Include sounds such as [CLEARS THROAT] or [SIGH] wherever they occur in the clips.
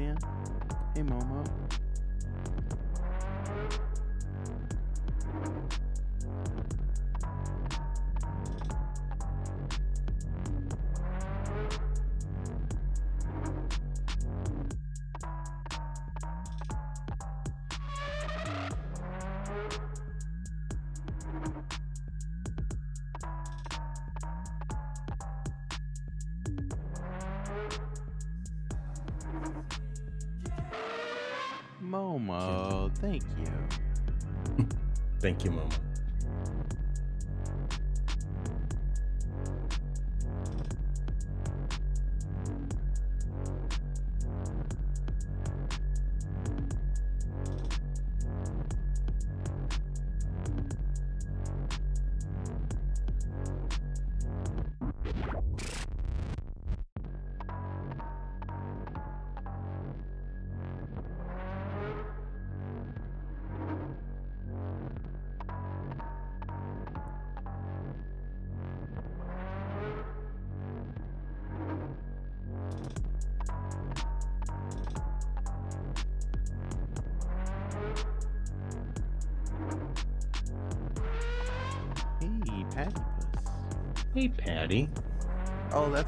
Sebastian. Hey, Momo. Momo, thank you. Thank you, Momo.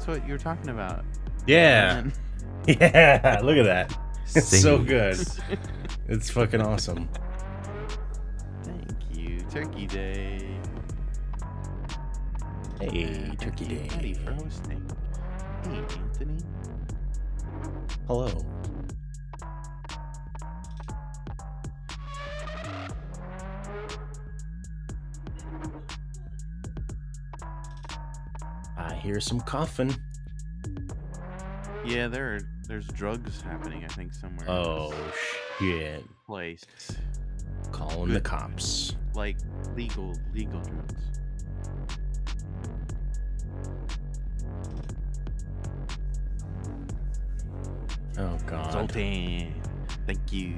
That's what you're talking about. Yeah. Man. [LAUGHS] Yeah. Look at that. [LAUGHS] It's so good. [LAUGHS] It's fucking awesome. Thank you. Turkey Day. Hey, And Turkey thank you, Day. Patty, for hosting. Hey, Anthony. Hello. Hear some coughing. Yeah, there are, there's drugs happening, I think, somewhere. Oh shit. place. Calling the cops. Like legal, legal drugs. Oh god. Zoltan. Thank you.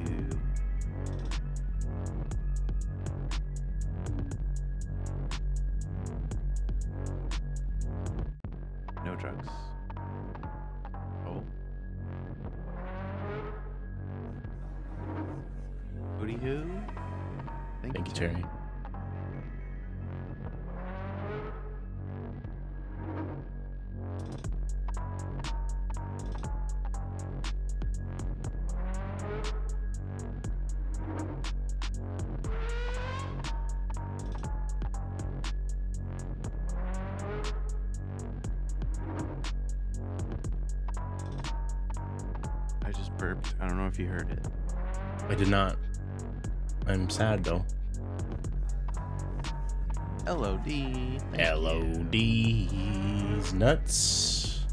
Nuts.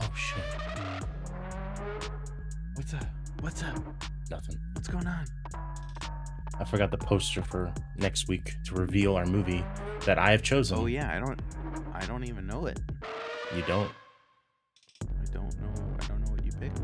oh shit. What's up? What's up? Nothing. What's going on? I forgot the poster for next week to reveal our movie that I have chosen. Oh yeah, I don't I don't even know it. You don't? I don't know I don't know what you picked.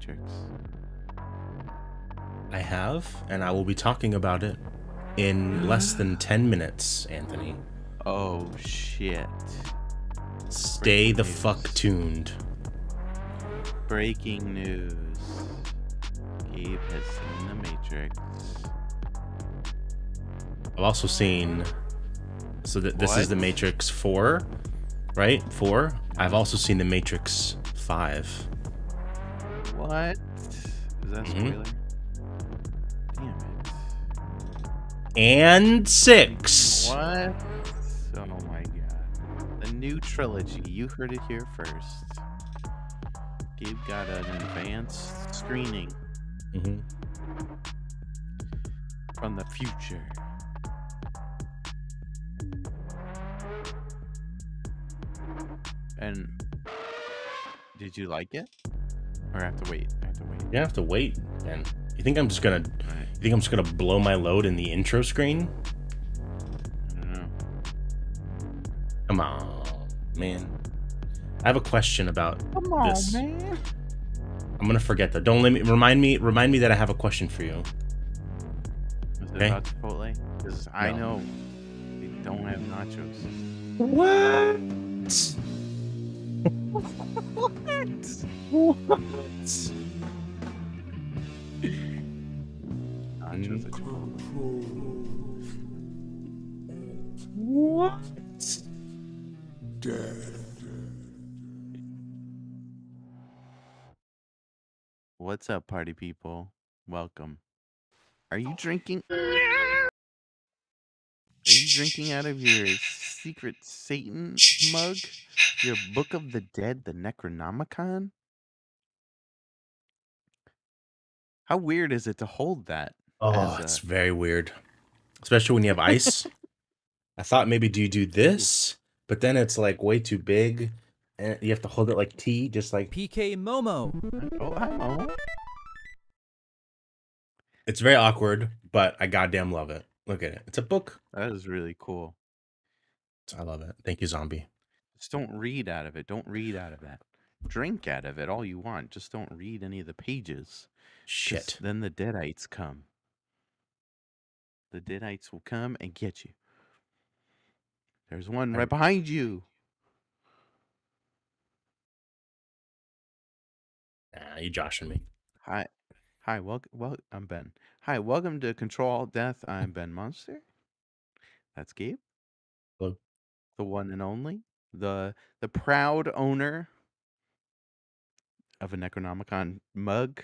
Matrix. I have, and I will be talking about it in less than 10 minutes, Anthony. Oh shit. Stay the news. fuck tuned. Breaking news. Gabe has seen The Matrix. I've also seen. So th- this is The Matrix 4, right? 4. I've also seen The Matrix 5. What? Is that a Mhm. spoiler? Damn it. And 6. What? Oh my god. The new trilogy. You heard it here first. Gabe got an advanced screening Mhm. from the future. And Did you like it? Or I have to wait? I have to wait. You have to wait, man. You think I'm just gonna? Alright. You think I'm just gonna blow my load in the intro screen? I don't know. Come on, man. I have a question about. Come on, This- man. I'm gonna forget that. Don't let me remind me. Remind me that I have a question for you. Was it Okay. about Chipotle? Because I know they don't have nachos. What? What? Nachos at Chipotle. What? What's up, party people? Welcome. Are you drinking? Are you drinking out of your secret Satan mug? Your Book of the Dead, the Necronomicon? How weird is it to hold that? Oh, as it's a- very weird, especially when you have ice. [LAUGHS] I thought maybe do you do this, but then it's like way too big, and you have to hold it like tea, just like PK Momo. Oh, hi, Mo. it's very awkward. But I goddamn love it. Look at it. It's a book. That is really cool. I love it. Thank you, zombie. Just don't read out of it. Don't read out of that. Drink out of it all you want. Just don't read any of the pages. 'cause Shit. Then the Deadites come. The Deadites will come and get you. There's one I- right behind you. Nah, you joshing me. Hi. Hi, welcome. Well, I'm Ben. Hi, welcome to Control Alt Death. I'm Ben Monster. That's Gabe. Hello. The one and only. The the proud owner of a Necronomicon mug.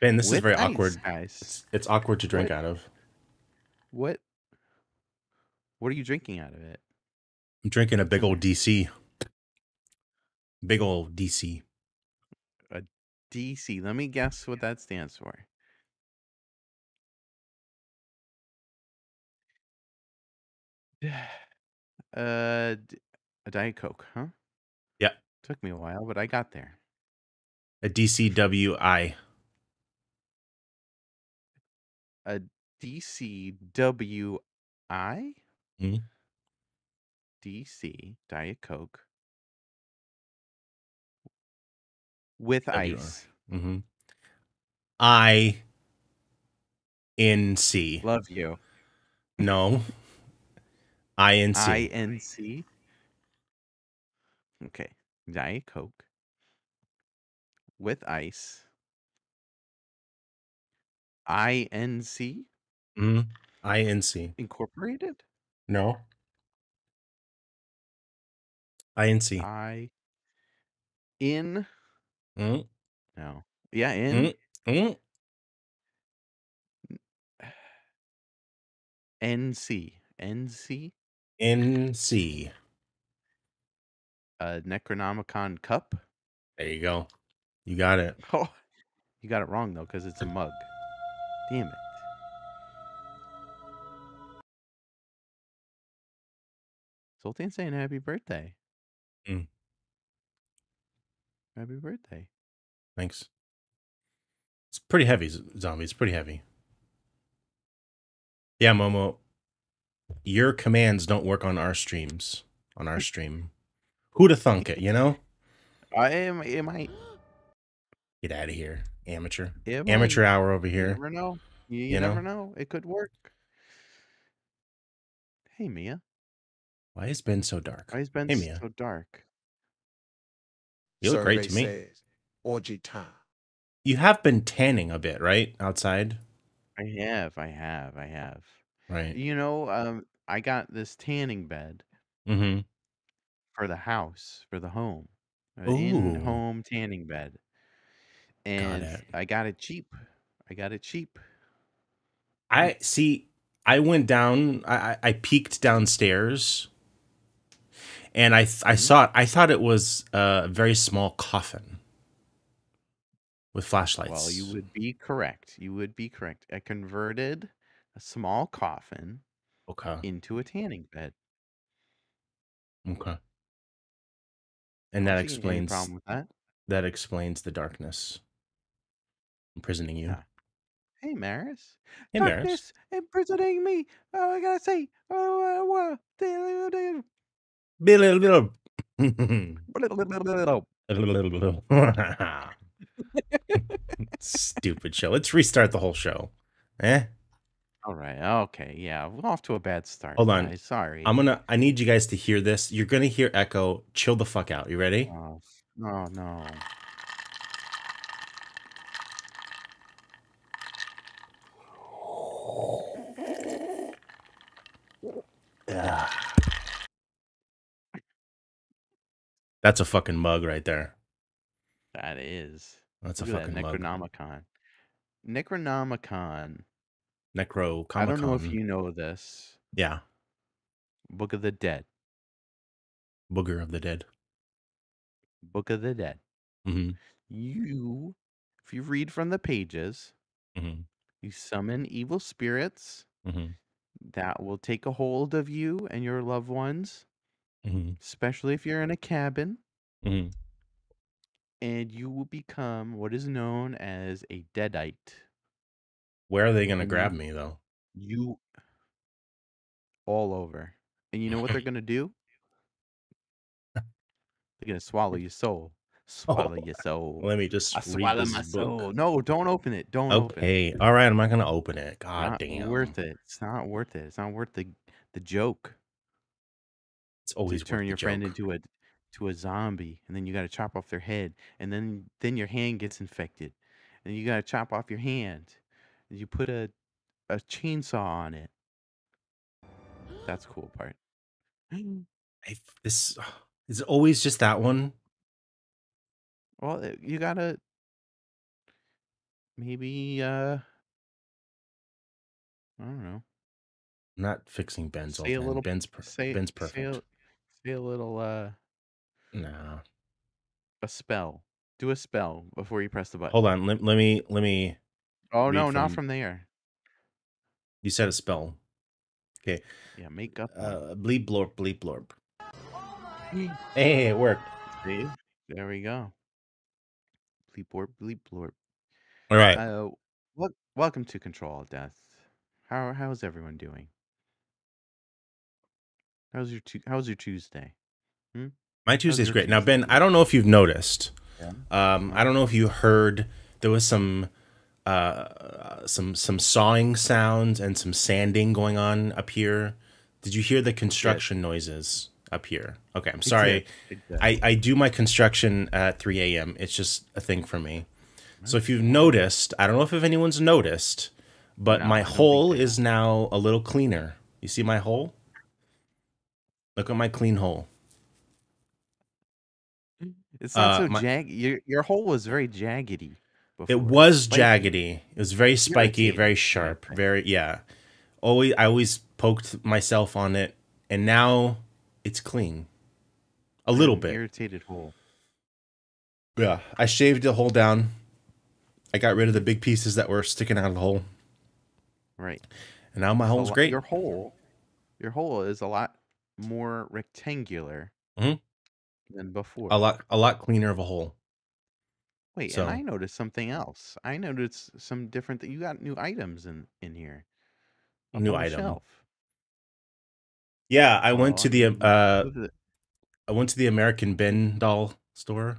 Ben, this is with very ice, awkward. guys. It's, it's awkward to drink What? out of. What what are you drinking out of it? I'm drinking a big old DC. Big old DC. A DC. Let me guess what that stands for. [SIGHS] Uh, d- a Diet Coke, huh? Yeah. Took me a while, but I got there. A DCWI. A DCWI? Mhm. DC Diet Coke with WR. ice. Mm-hmm. I N C. Love you. No. I N C. INC. Okay. Diet Coke with ice. INC Mm-hmm. I N C. Incorporated? No. INC. I in Mm, no. Yeah, in mm, mm. NC. NC a Necronomicon cup. There you go. You got it. [LAUGHS] Oh, you got it wrong though, because it's a mug. Damn it. Sultan saying happy birthday. Mm. Happy birthday. Thanks. It's pretty heavy, zombie. It's pretty heavy. Yeah, Momo. Your commands don't work on our streams. On our stream. Who'd have thunk it, you know? I am it might Get out of here. Amateur. it might- Amateur hour over You here. never know. You, you You never know. It could work. Hey Mia. Why has been so dark? Why has been Hey, Mia. so dark? You look great to me. says, Orgy time. You have been tanning a bit, right? Outside? I have, I have, I have. Right. You know, um, I got this tanning bed Mm-hmm. for the house, for the home, Ooh. in-home tanning bed, and it. I got it cheap. I got it cheap. I see. I went down. I I- I peeked downstairs, and I th- I Mhm. saw it. I thought it was a very small coffin with flashlights. Well, you would be correct. You would be correct. A converted a small coffin Okay. into a tanning bed. Okay. And that don't see any explains problem with that. that explains the darkness imprisoning you. Yeah. Hey, Maris. Hey, Maris. Darkness imprisoning me. Oh, I gotta say. Oh, uh, Stupid show. Let's restart the whole show. Eh? All right. Okay. Yeah. We're off to a bad start. Hold on. guys. Sorry. I'm gonna. I need you guys to hear this. You're gonna hear echo. Chill the fuck out. You ready? Oh, oh no. [SIGHS] That's a fucking mug right there. That is. That's a Look at fucking that mug. Necronomicon. Necronomicon. Necro. I don't know if you know this. Yeah. Book of the Dead. Booger of the dead. Book of the Dead. hmm You, if you read from the pages, hmm you summon evil spirits hmm that will take a hold of you and your loved ones, hmm especially if you're in a cabin, hmm and you will become what is known as a deadite. Where are they gonna And grab you- me though? You all over. And you know what they're [LAUGHS] going to do? They're going to swallow your soul. [LAUGHS] Oh, swallow your [LAUGHS] soul. Let me just I read swallow this my book. soul. No, don't open it. Don't open it. Okay. All right. I'm not gonna open it. God not damn. worth it. It's not worth it. It's not worth the the joke. It's to always worth turn the your friend joke. into a to a zombie, and then you got to chop off their head, and then then your hand gets infected, and you got to chop off your hand, and you put a a chainsaw on it. That's cool part. [GASPS] I, this is it always just that one. Well, you gotta maybe uh I don't know. I'm not fixing Ben's Say a little- Ben's per- Say Ben's Say a, say a little uh Nah. a spell. Do a spell before you press the button. Hold on. Let, let me let me. Oh no, not from- from there. You said a spell. Okay. Yeah, make up. Uh, bleep blorp bleep blorp. Hey, it worked. See? There we go. Bleep blorp, bleep blorp. All right. Uh, wel- welcome to Control Alt Death. How how's everyone doing? How's your tu- How's your Tuesday? My Tuesday's great. Now, Ben, I don't know if you've noticed. Yeah. Um, I don't know if you heard there was some uh some some sawing sounds and some sanding going on up here. Did you hear the construction noises up here? Okay, I'm sorry. I, I do my construction at 3 a.m. It's just a thing for me. So if you've noticed, I don't know if anyone's noticed, but No, my I don't think hole is now a little cleaner. You see my hole? Look at my clean hole. It's not uh, so my- jag. Your your hole was very jaggedy. Before. It was Spiky. jaggedy. It was very spiky, very sharp, very yeah. Always I always poked myself on it and now it's clean. A little bit. irritated hole. Yeah. I shaved the hole down. I got rid of the big pieces that were sticking out of the hole. Right. And now my hole's lo- great. Your hole, your hole is a lot more rectangular Mhm. than before. A lot a lot cleaner of a hole. Wait, so- and I noticed something else. I noticed some different. Th- you got new items in in here. Up new on the item. shelf. Yeah, I went Oh, to the mean, uh it. I went to the American Ben doll store.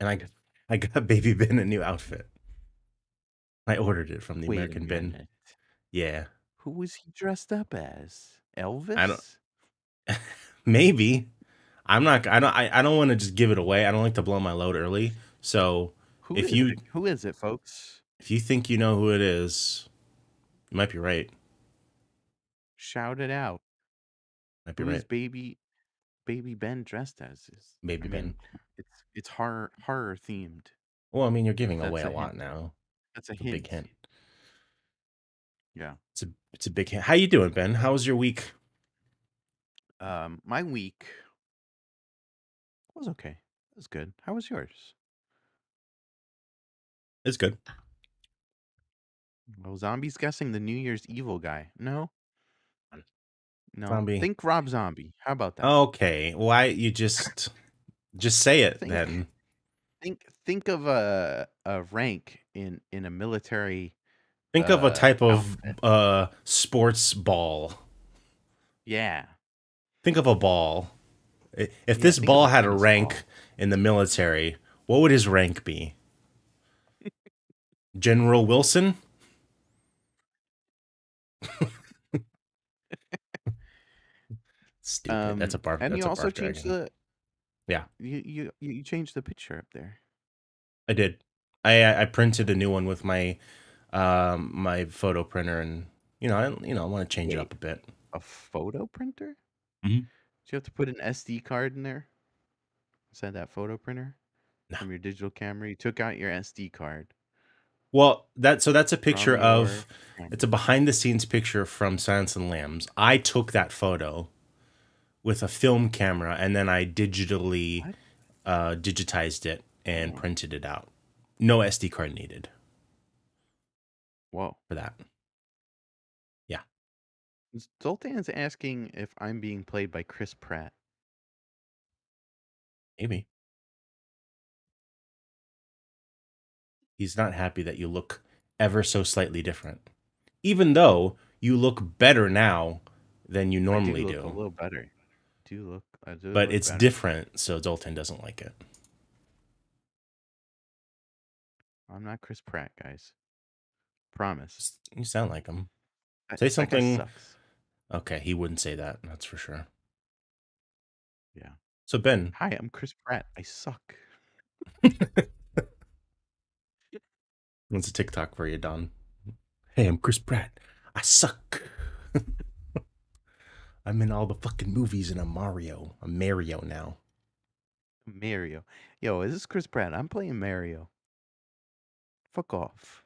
And I got I got [LAUGHS] baby Ben a new outfit. I ordered it from the Wait a American Ben. minute. Yeah. Who was he dressed up as? Elvis? [LAUGHS] Maybe. I'm not I don't I, I don't want to just give it away. I don't like to blow my load early. So Who if you- it? Who is it, folks? if you think you know who it is, you might be right. Shout it out. Might be right. baby baby Ben dressed as? Is Baby I Ben. mean, it's it's horror horror themed. Well, I mean you're giving That's away a a lot now. That's a It's a big hint. Yeah. It's a it's a big hint. How you doing, Ben? How was your week? Um, my week was okay. It was good. How was yours? It's good. Well, zombies guessing the New Year's evil guy. No. No, Zombie. think Rob Zombie. How about that? Okay, why you just just say it Think- then? Think think of a a rank in in a military. Think of a uh, type of outfit. uh sports ball. Yeah. Think of a ball. If Yeah, this ball had a rank ball. in the military, what would his rank be? General Wilson? [LAUGHS] Stupid. that's a Um, bark. And that's you a also changed the. Yeah. You you you changed the picture up there. I did. I I I printed a new one with my um my photo printer, and you know I you know I want to change it up a bit. A photo printer? Mhm. Do you have to put an SD card in there? Inside that photo printer? No. From your digital camera? You took out your SD card. Well, that so that's a picture from of your it's a behind the scenes picture from Silence and Lambs. I took that photo with a film camera and then I digitally uh digitized it and printed it out. No SD card needed Whoa. for that. Zoltan's asking if I'm being played by Chris Pratt. Maybe. He's not happy that you look ever so slightly different. Even though you look better now than you normally I do. do. A little better. Do look. I do but look it's better. different, so Zoltan doesn't like it. I'm not Chris Pratt, guys. Promise. You sound like him. Say something- sucks. Okay, he wouldn't say that, that's for sure. Yeah. So Ben, Hi, I'm Chris Pratt. I suck. [LAUGHS] what's a TikTok for you, Don? Hey, I'm Chris Pratt. I suck. [LAUGHS] I'm in all the fucking movies and I'm Mario. I'm Mario now. Mario. Yo, is this Chris Pratt? I'm playing Mario. Fuck off.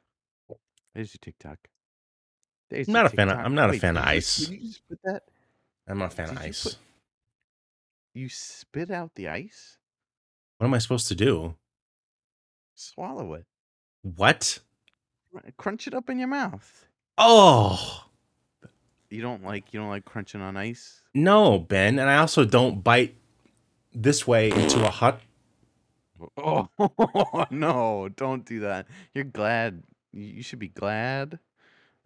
There's your TikTok. I'm not a fan of- I'm not a fan of ice. you just put that? I'm not a fan of Did you ice. put- You spit out the ice? What am I supposed to do? Swallow it. What? Crunch it up in your mouth. Oh You don't like you don't like crunching on ice? no, Ben. And I also don't bite this way into a hot. [LAUGHS] Oh no! Don't do that. You're glad. You you should be glad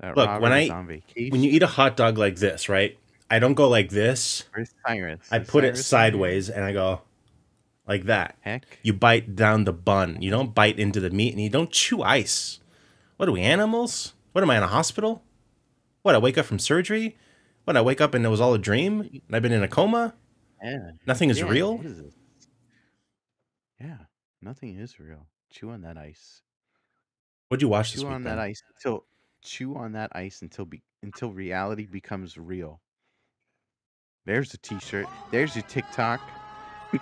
Look, Robert when I-. When you eat a hot dog like this, right? I don't go like this. Where's Cyrus? I put it Cyrus here? sideways and I go like that. Heck, You bite down the bun. You don't bite into the meat and you don't chew ice. What are we, animals? What am I in a hospital? What, I wake up from surgery? What, I wake up and it was all a dream? And I've been in a coma? yeah. Nothing is yeah, real? What is? Yeah, nothing is real. Chew on that ice. What'd you watch this week? Chew on that ice until chew on that ice until be, until reality becomes real. There's a T-shirt. There's your TikTok. [LAUGHS]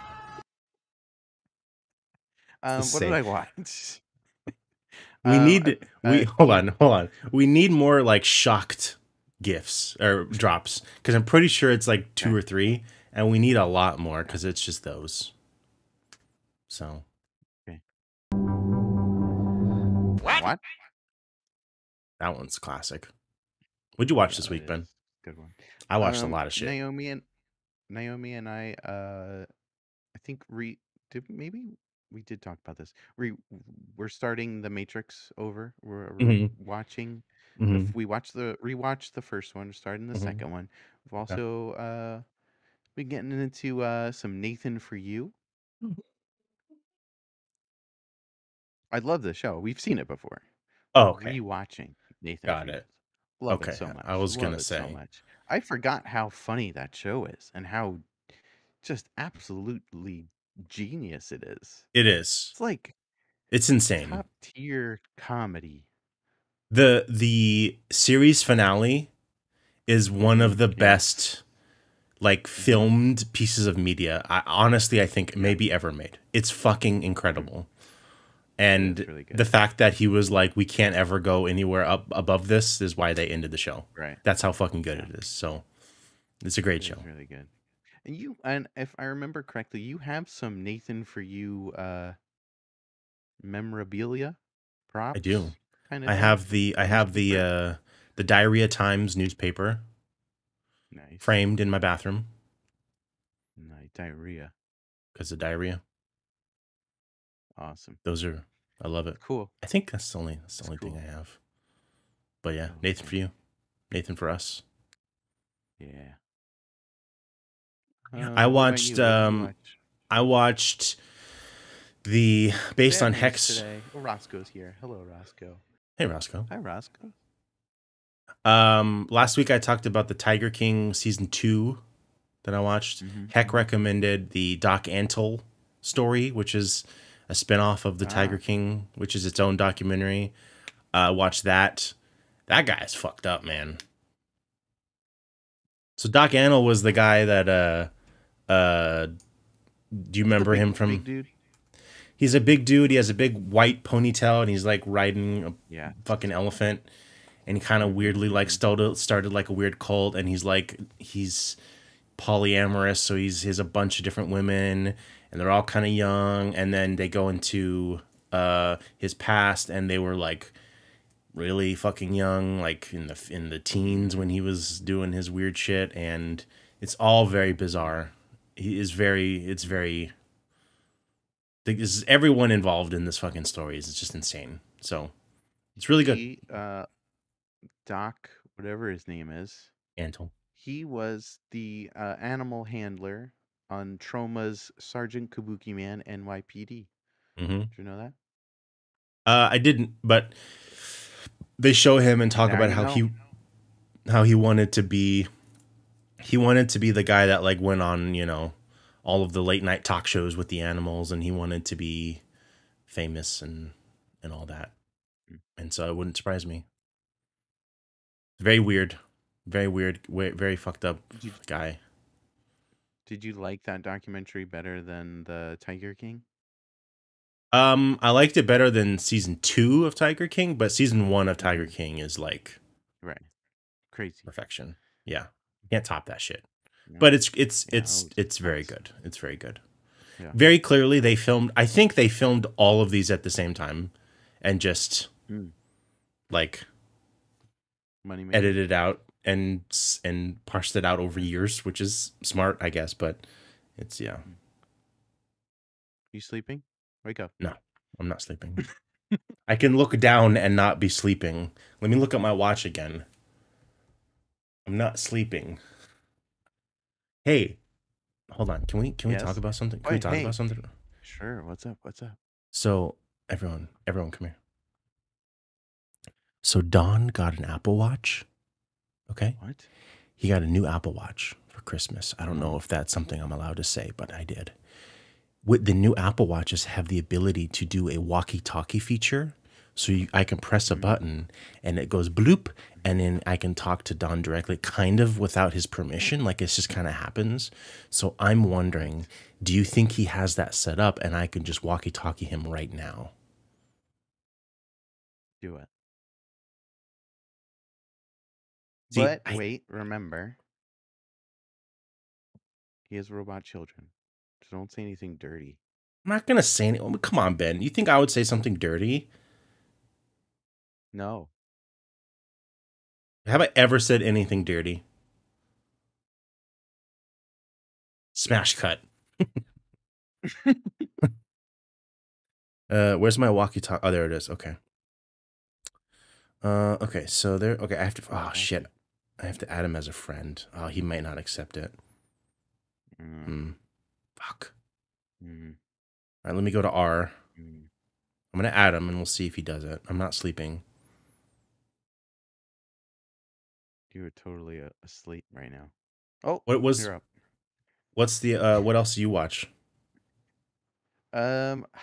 um, the what did I watch? [LAUGHS] We Um, need I- we I- hold on, hold on. We need more like shocked gifts or drops because I'm pretty sure it's like two Okay. or three, and we need a lot more because it's just those. So what? That one's classic. What'd you watch Yeah, this week, Ben? Good one. I watched a Um, lot of shit. Naomi and Naomi and I, uh, I think re did maybe we did talk about this. We we're starting the Matrix over. We're, we're Mhm. watching. Mhm. f- we watched the rewatched the first one. We're starting the Mhm. second one. We've also uh been getting into uh some Nathan for you. Mhm. I love the show. We've seen it before. Oh, okay. Rewatching Nathan. Got it. Love Okay, it so much. I was Love gonna it so say. much. I forgot how funny that show is and how just absolutely genius it is. It is. It's like It's insane. top tier comedy. the The series finale is one of the Yes. best, like mm-hmm. filmed pieces of media. I honestly, I think maybe ever made. It's fucking mm-hmm. incredible. And really the fact that he was like, we can't ever go anywhere up above this is why they ended the show. Right. That's how fucking good Yeah. it is. So it's a great It show. really good. And you and if I remember correctly, you have some Nathan for you uh memorabilia props. I do. Kind of I have the I have the uh the Diarrhea Times newspaper. Nice. framed in my bathroom Nice diarrhea. because of diarrhea. Awesome. Those are I love it. Cool. I think that's the only that's the That's only thing cool. I have. But yeah, Nathan for you, Nathan for us. Yeah. Uh, I what about watched, you? What did you um, watch? I watched the based Bad on news Hex. today. Oh, Roscoe's here. Hello, Roscoe. Hey Roscoe. Hi, Roscoe. Um, last week I talked about the Tiger King season two that I watched. Mhm, Heck mhm. recommended the Doc Antle story, which is a spinoff of the Ah. Tiger King, which is its own documentary. Uh, watch that. That guy's fucked up, man. So Doc Antle was the guy that uh uh do you remember big- him from dude? He's a big dude, he has a big white ponytail and he's like riding a Yeah. fucking elephant and he kind of weirdly like started started like a weird cult and he's like he's polyamorous so he's he has a bunch of different women and they're all kind of young and then they go into uh his past and they were like really fucking young like in the in the teens when he was doing his weird shit and it's all very bizarre. He is very it's very this is everyone involved in this fucking story is just insane. So it's really good. He, uh, Doc, whatever his name is, Antle. he was the uh, animal handler on Troma's Sergeant Kabuki Man NYPD. Mm-hmm. Did you know that? Uh, I didn't, but they show him and talk Now about how know. he how he wanted to be he wanted to be the guy that like went on, you know, all of the late night talk shows with the animals and he wanted to be famous and and all that. Mm. And so it wouldn't surprise me. Very weird. Very weird, we- very fucked up guy. Did you like that documentary better than the Tiger King? Um, I liked it better than season 2 of Tiger King, but season 1 of Tiger King is like Right. Crazy. perfection. Yeah. You can't top that shit. No. But it's it's Yeah, it's it's very good. It's very good. Yeah. Very clearly they filmed I think they filmed all of these at the same time and just Mm. like Money maker. edited out and and parsed it out over years, which is smart, I guess, but it's yeah. You sleeping? Wake up. No, I'm not sleeping. I can look down and not be sleeping. Let me look at my watch again. I'm not sleeping. Hey, hold on. Can we can we talk about something? Can we talk hey. about something? Sure. What's up? What's up? So everyone, everyone, come here. So Don got an Apple Watch. Okay, What? he got a new Apple Watch for Christmas. I don't know if that's something I'm allowed to say, but I did. With the new Apple Watches have the ability to do a walkie-talkie feature, so you, I can press a mm-hmm. button and it goes bloop, and then I can talk to Don directly, kind of without his permission. Like it just kind of happens. So I'm wondering, do you think he has that set up, and I can just walkie-talkie him right now? Do it. See, but I- wait, remember. He has robot children. So don't say anything dirty. I'm not gonna say any. oh, Come on, Ben. You think I would say something dirty? No. Have I ever said anything dirty? Smash cut. [LAUGHS] uh, where's my walkie-talkie? Oh, there it is. Okay. Uh, okay. So there. Okay, I have to. Oh shit! I have to add him as a friend. Oh, he might not accept it. Mm, Hmm. Fuck. mm, All right, let me go to R. mm. I'm gonna add him, and we'll see if he does it. I'm not sleeping. You are totally uh, asleep right now. Oh, What was? you're up. What's the? Uh, what else do you watch? Um. [SIGHS]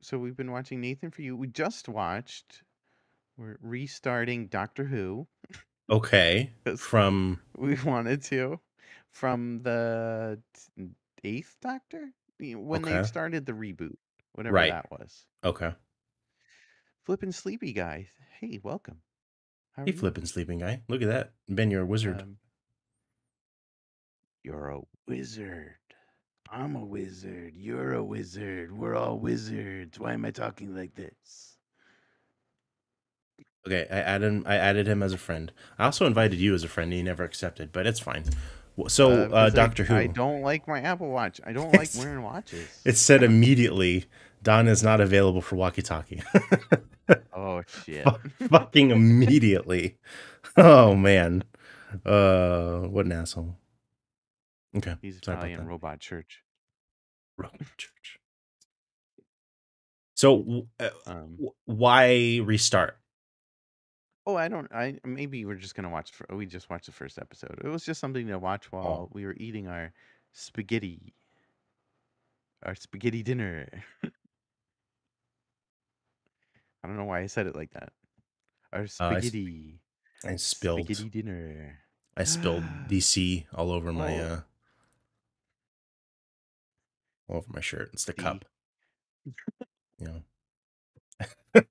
So we've been watching Nathan for you. We just watched. We're restarting Doctor Who. Okay. [LAUGHS] From [LAUGHS] we wanted to from the eighth Doctor when they started the reboot, whatever Right. that was. okay. Flippin' sleepy guy. Hey, welcome. How Hey, flipping sleeping guy. Look at that. Ben, you're a wizard. Um, you're a wizard. I'm a wizard. You're a wizard. We're all wizards. Why am I talking like this? Okay, I added I added him as a friend. I also invited you as a friend, and you never accepted, but it's fine. So, uh, I- Doctor Who. I don't like my Apple Watch. I don't like wearing watches. [LAUGHS] It said immediately, Don is not available for walkie-talkie. [LAUGHS] Oh shit. Fucking immediately. [LAUGHS] Oh man. Uh, what an asshole. Okay. He's sorry that. Robot Church. Roman church. So, uh, Um, w- why restart? Oh, I don't. I maybe we're just gonna watch. fir- We just watched the first episode. It was just something to watch while we were eating our spaghetti, our spaghetti dinner. [LAUGHS] I don't know why I said it like that. Our Uh, I s- spaghetti, I spilled. spaghetti dinner. I spilled [GASPS] DC all over my Oh. uh all over my shirt. It's the See? cup. You know.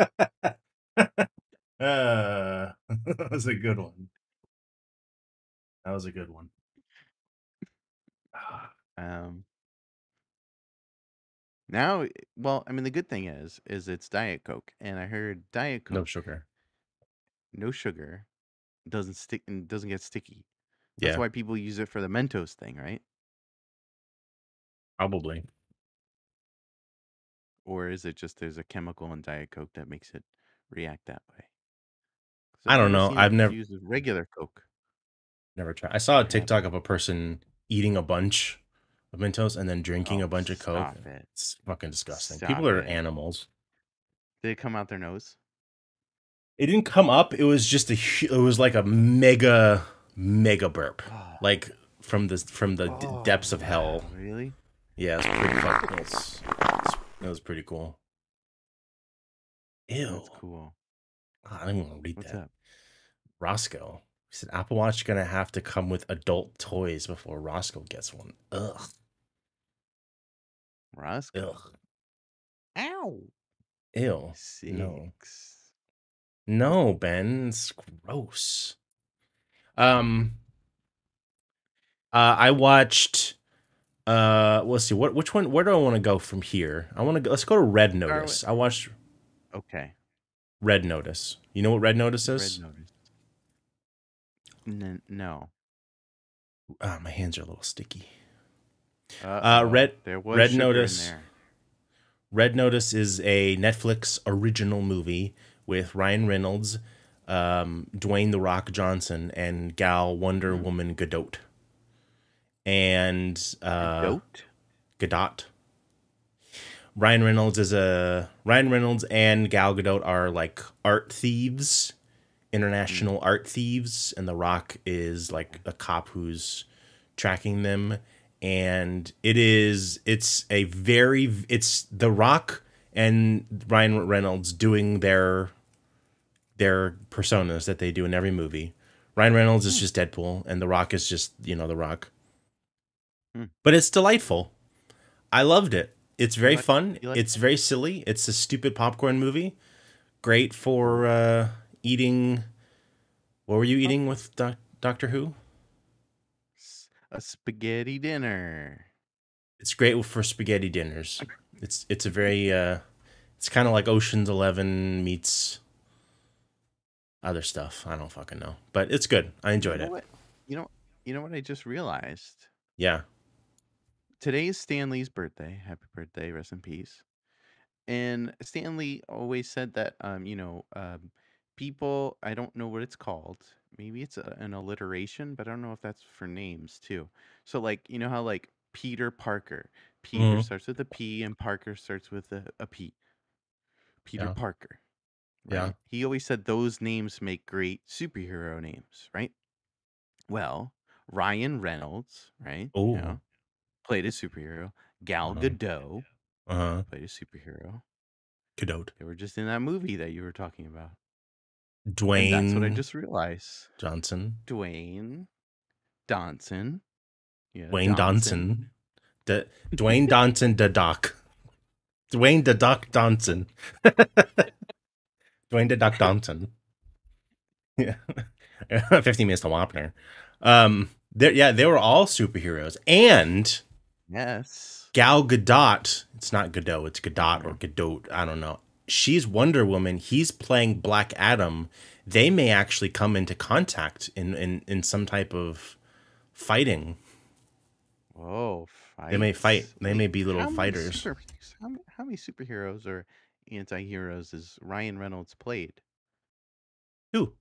[LAUGHS] [LAUGHS] uh, [LAUGHS] that was a good one. That was a good one. Ah, Um. Now, well, I mean, the good thing is, is it's Diet Coke, and I heard Diet Coke, no sugar. no sugar, doesn't stick and doesn't get sticky. That's Yeah, why people use it for the Mentos thing, right? probably. Or is it just there's a chemical in Diet Coke that makes it react that way? I don't know. I've never used regular Coke. never tried. I saw a TikTok of a person eating a bunch of Mentos and then drinking Oh, a bunch of Coke. it. It's fucking disgusting. Stop People are it. animals. Did it come out their nose? It didn't come up. It was just a. It was like a mega, mega burp, Oh, like from the from the d- oh, depths of hell. Really? Yeah, it's pretty fucking. It was, it's- it was pretty cool. Ew. That's cool. I don't even want to read What's that. up? Roscoe. He said Apple Watch gonna have to come with adult toys before Roscoe gets one. Ugh. Roscoe. Ugh. Ow. Ew. Six. No. No, Ben. It's gross. Um uh I watched uh let's see what which one where do I want to go from here? I want to go let's go to Red Notice. I watched Okay. Red Notice. You know what Red Notice is? Red notice. N- no. Ah, my hands are a little sticky. Uh, Red- There was Red Notice. Red Notice is a Netflix original movie with Ryan Reynolds, um, Dwayne the Rock Johnson, and Gal Wonder Hmm. Woman Gadot. And uh, Goat. Gadot. Ryan Reynolds is a Ryan Reynolds and Gal Gadot are like art thieves, international art thieves, and The Rock is like a cop who's tracking them. And it is it's a very it's The Rock and Ryan Reynolds doing their their personas that they do in every movie. Ryan Reynolds is just Deadpool, and The Rock is just you know The Rock. Hmm. But it's delightful. I loved it. It's very like- fun. like it's very silly. It's a stupid popcorn movie. Great for uh, eating. What were you eating with doc- Doctor Who? A spaghetti dinner. It's great for spaghetti dinners. It's it's a very uh, it's kind of like Ocean's Eleven meets other stuff. I don't fucking know, but it's good. I enjoyed you it. What? You know, you know what I just realized? Yeah. Today is Stanley's birthday. Happy birthday, rest in peace. And Stanley always said that, um, you know, um, people. I don't know what it's called. Maybe it's a, an alliteration, but I don't know if that's for names too. So, like, you know how like Peter Parker. Peter Mhm. starts with a P, and Parker starts with a, a P. Peter Yeah. Parker. Yeah. right? He always said those names make great superhero names, right? Well, Ryan Reynolds, right? You know, played a superhero. Gal Uh-huh. Gadot Uh huh. played a superhero. Cadote. They were just in that movie that you were talking about. And Dwayne that's what I just realized. Johnson. Dwayne Donson. Yeah, Dwayne Donson. The Dwayne Donson the Doc. Dwayne the Doc Donson. [LAUGHS] Dwayne the Doc Donson. Yeah. [LAUGHS] 15 minutes to Wapner. Um they yeah, they were all superheroes. And Yes. Gal Gadot, it's not Gadot, it's Gadot or Gadot, I don't know. she's Wonder Woman. He's playing Black Adam. They may actually come into contact in in, in some type of fighting. Whoa, They may fight. They Wait, may be little how fighters. super- how, how many superheroes or anti-heroes has Ryan Reynolds played? Who?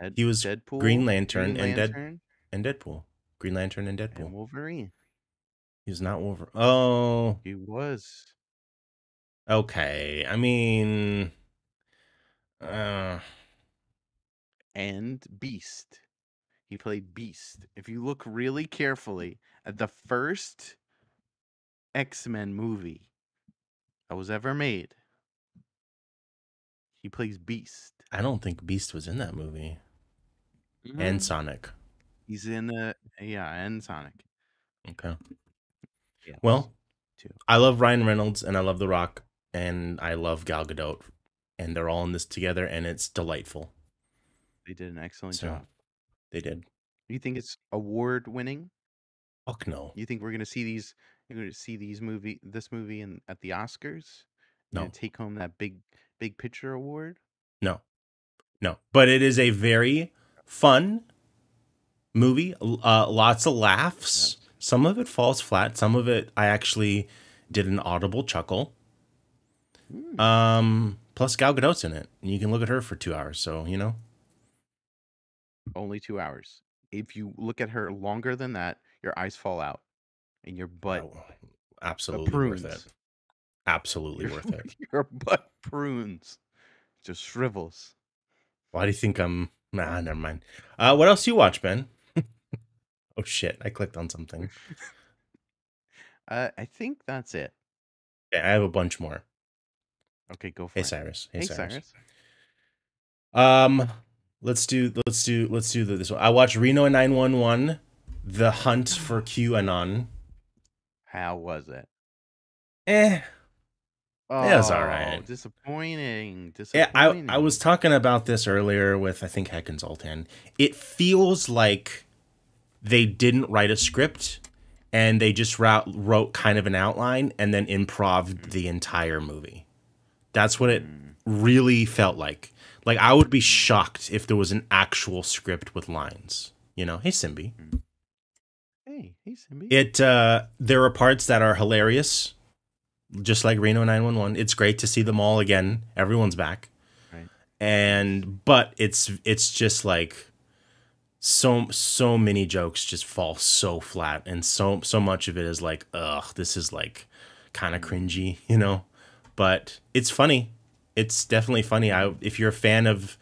Dead, He was Deadpool, Green Lantern Green and Dead- And Deadpool. Green Lantern and and Deadpool. Wolverine. He's not Wolverine. Oh, He was. okay. I mean, uh, and Beast. He played Beast. If you look really carefully at the first X Men movie that was ever made, he plays Beast. I don't think Beast was in that movie. And Mhm. Sonic. he's in the yeah, and Sonic. Okay. Yeah, Well, too. I love Ryan Reynolds and I love The Rock and I love Gal Gadot, and they're all in this together, and it's delightful. they did an excellent So- job. They did. You think it's award winning? Fuck no. You think we're gonna see these? You're gonna see these movie, this movie, in at the Oscars? You're No. gonna take home that big, big picture award. No. No. But it is a very fun movie. Uh, lots of laughs. Some of it falls flat. Some of it I actually did an audible chuckle. Hmm. Um, plus Gal Gadot's in it, and you can look at her for two hours. So you know, only two hours. If you look at her longer than that, your eyes fall out, and your butt oh, absolutely prunes. worth it. Absolutely Your- worth it. [LAUGHS] Your butt prunes, just shrivels. Why do you think I'm? Nah, never mind. Uh, what else you watch, Ben? Oh shit! I clicked on something. Uh, I think that's it. Okay, I have a bunch more. Okay, go for it. Hey it. Cyrus. Hey, Hey, Cyrus. Cyrus. Um, let's do let's do let's do this one. I watched Reno 911, The Hunt for [SIGHS] QAnon. How was it? Eh, Oh, It was alright. Disappointing. disappointing. yeah. I I was talking about this earlier with I think Heck and It feels like they didn't write a script and they just wrote, wrote kind of an outline and then improved the entire movie. That's what it really felt like. Like I would be shocked if there was an actual script with lines. You know, hey Simbi. Hey, hey, Simbi. It uh there are parts that are hilarious, just like Reno 911. It's great to see them all again. Everyone's back. Right. And but it's it's just like so so many jokes just fall so flat and so so much of it is like ugh this is like kind of cringy [LAUGHS] you know? But it's funny. It's definitely funny. I if you're a fan of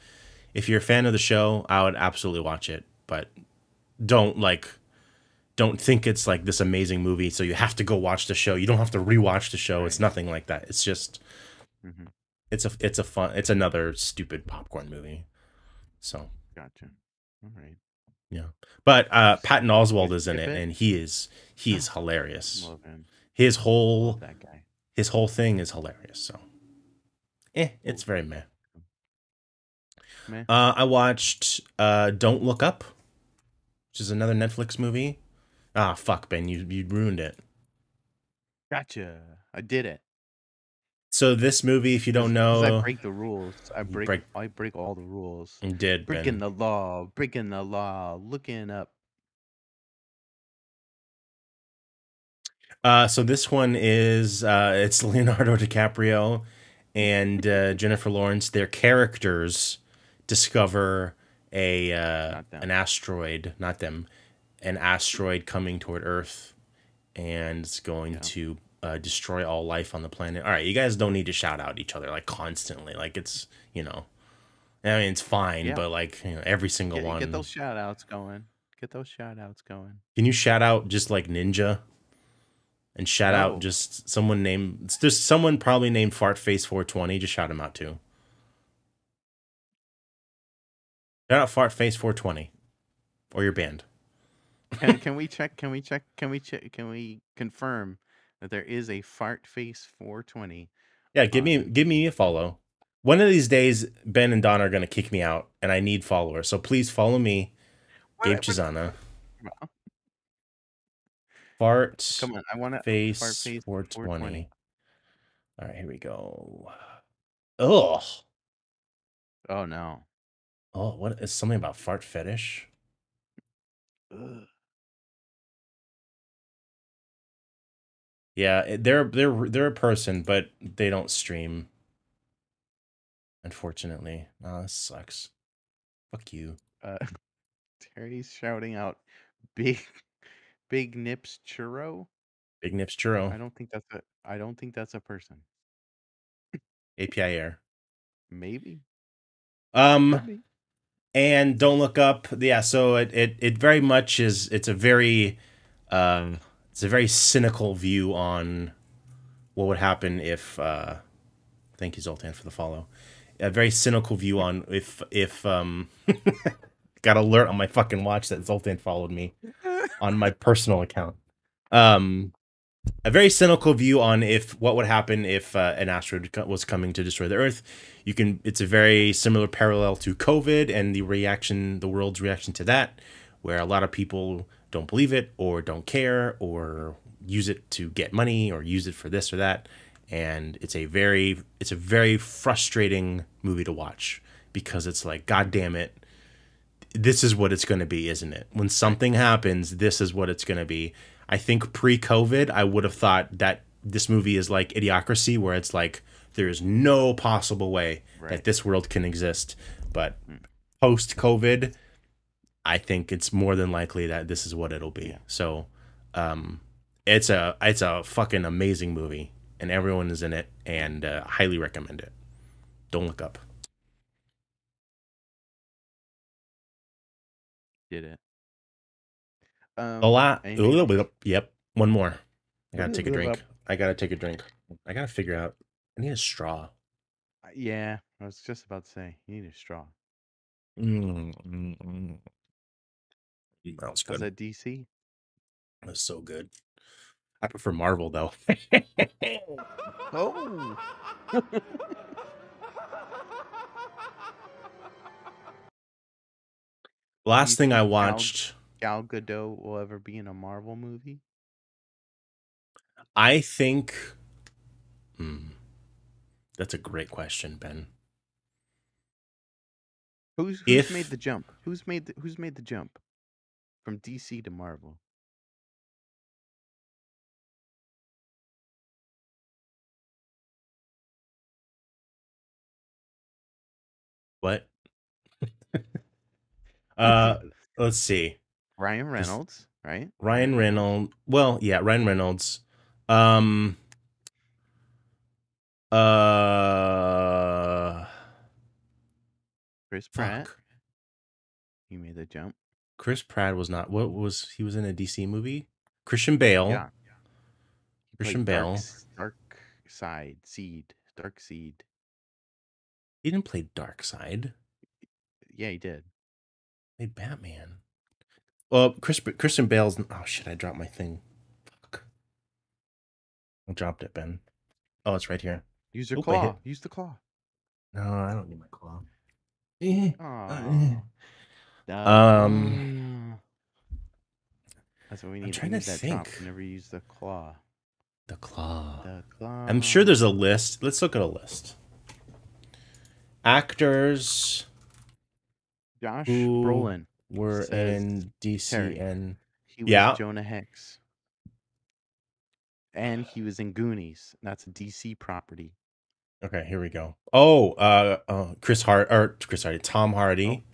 if you're a fan of the show i would absolutely watch it. But don't like don't think it's like this amazing movie so you have to go watch the show. You don't have to rewatch the show. It's nothing like that. It's just Mhm. it's a it's a fun it's another stupid popcorn movie. So Gotcha. All right. But uh patton oswalt is in it it? and he is he is [SIGHS] hilarious his whole that guy. his whole thing is hilarious so eh it's very meh Meh. uh i watched uh don't look up which is another netflix movie ah fuck ben you you ruined it Gotcha. I did it. So this movie if you don't 'Cause I know break the rules. I break, break- I break all the rules. you did Breaking ben. the law. Breaking the law. Looking up. Uh, so this one is uh, it's [LAUGHS] Leonardo DiCaprio and uh, Jennifer Lawrence. Their characters discover a uh, an asteroid, not them, an asteroid coming toward Earth, and it's going Yeah. to uh, destroy all life on the planet. All right, you guys don't need to shout out each other like constantly, like it's you know, I mean it's fine, Yeah. but like you know, every single Get, one. get those shout outs going. Get those shout outs going. Can you shout out just like Ninja? And shout out just someone named there's someone probably named Fartface420. Just shout him out too. Shout out Fartface420. Or your band. Can, [LAUGHS] can we check? Can we check? Can we check? Can we confirm that there is a fart face 420? Yeah, give me Um, give me a follow. One of these days, Ben and Don are gonna kick me out, and I need followers. So please follow me, Gabe What- Chizana. Well, Fart Come on, I want to. face Fartface 420. 420. All right, here we go. Ugh. Oh no. Oh, what is something about fart fetish? Ugh. Yeah, they're they're they're a person, but they don't stream. Unfortunately, oh, this sucks. Fuck you. Uh, [LAUGHS] Terry's shouting out, "Big, [LAUGHS] big nips churro." Big Nips churro. I don't think that's a. I don't think that's a person. API Air. Maybe. Um, Could be. and don't look up. Yeah, so it it it very much is. It's a very, um, it's a very cynical view on what would happen if. uh Thank you, Zoltan, for the follow. A very cynical view on if if um. [LAUGHS] got alert on my fucking watch that Zoltan followed me on my personal account. Um, a very cynical view on if what would happen if uh, an asteroid was coming to destroy the Earth. You can. It's a very similar parallel to COVID and the reaction, the world's reaction to that, where a lot of people don't believe it or don't care or use it to get money or use it for this or that. And it's a very, it's a very frustrating movie to watch because it's like, God damn it, this is what it's going to be, isn't it? When something happens, this is what it's going to be. I think pre COVID, I would have thought that this movie is like Idiocracy, where it's like there is no possible way that this world can exist. But post COVID, I think it's more than likely that this is what it'll be. Yeah. So, um, it's a it's a fucking amazing movie, and everyone is in it, and uh, highly recommend it. Don't look up. Did it. Um, The la- anything- Yep. One more. I gotta take a drink. I gotta take a drink. I gotta figure out. I need a straw. Uh, Yeah, I was just about to say you need a straw. Mm, mm, mm. That was Was good. that DC? That was so good. I prefer Marvel though. Oh, [LAUGHS] Last thing I Gal- watched, Gal Gadot will ever be in a Marvel movie? I think. Hmm. That's a great question, Ben. Who's who's If- made the jump? Who's made the, who's made the jump from DC to Marvel? What? [LAUGHS] uh, let's see. Ryan Just- Reynolds, right? Ryan Reynolds. Well, yeah, Ryan Reynolds. Um. Uh. Chris Pratt. Fuck. He made the jump. Chris Pratt was not. What was he was in a DC movie? Christian Bale. Yeah. He Christian Dark Bale. S- Dark Side, Seed, Dark Seed. He didn't play Darkseid. Yeah, he did. He played Batman. Well, Chris Christian Bale's. Oh shit! I dropped my thing. Fuck. I dropped it, Ben. Oh, it's right here. Use your Oop, claw. Use the claw. No, I don't need my claw. Eh. Aw. Um, That's what we need. I'm trying to need that chop. think. We never use the claw. The claw. The claw. I'm sure there's a list. Let's look at a list. Actors Josh Brolin. were in DC Terry. and He was Yeah. Jonah Hex. And he was in Goonies. That's a DC property. okay, here we go. Oh, uh, uh Chris Hart or Chris Hardy, Tom Hardy.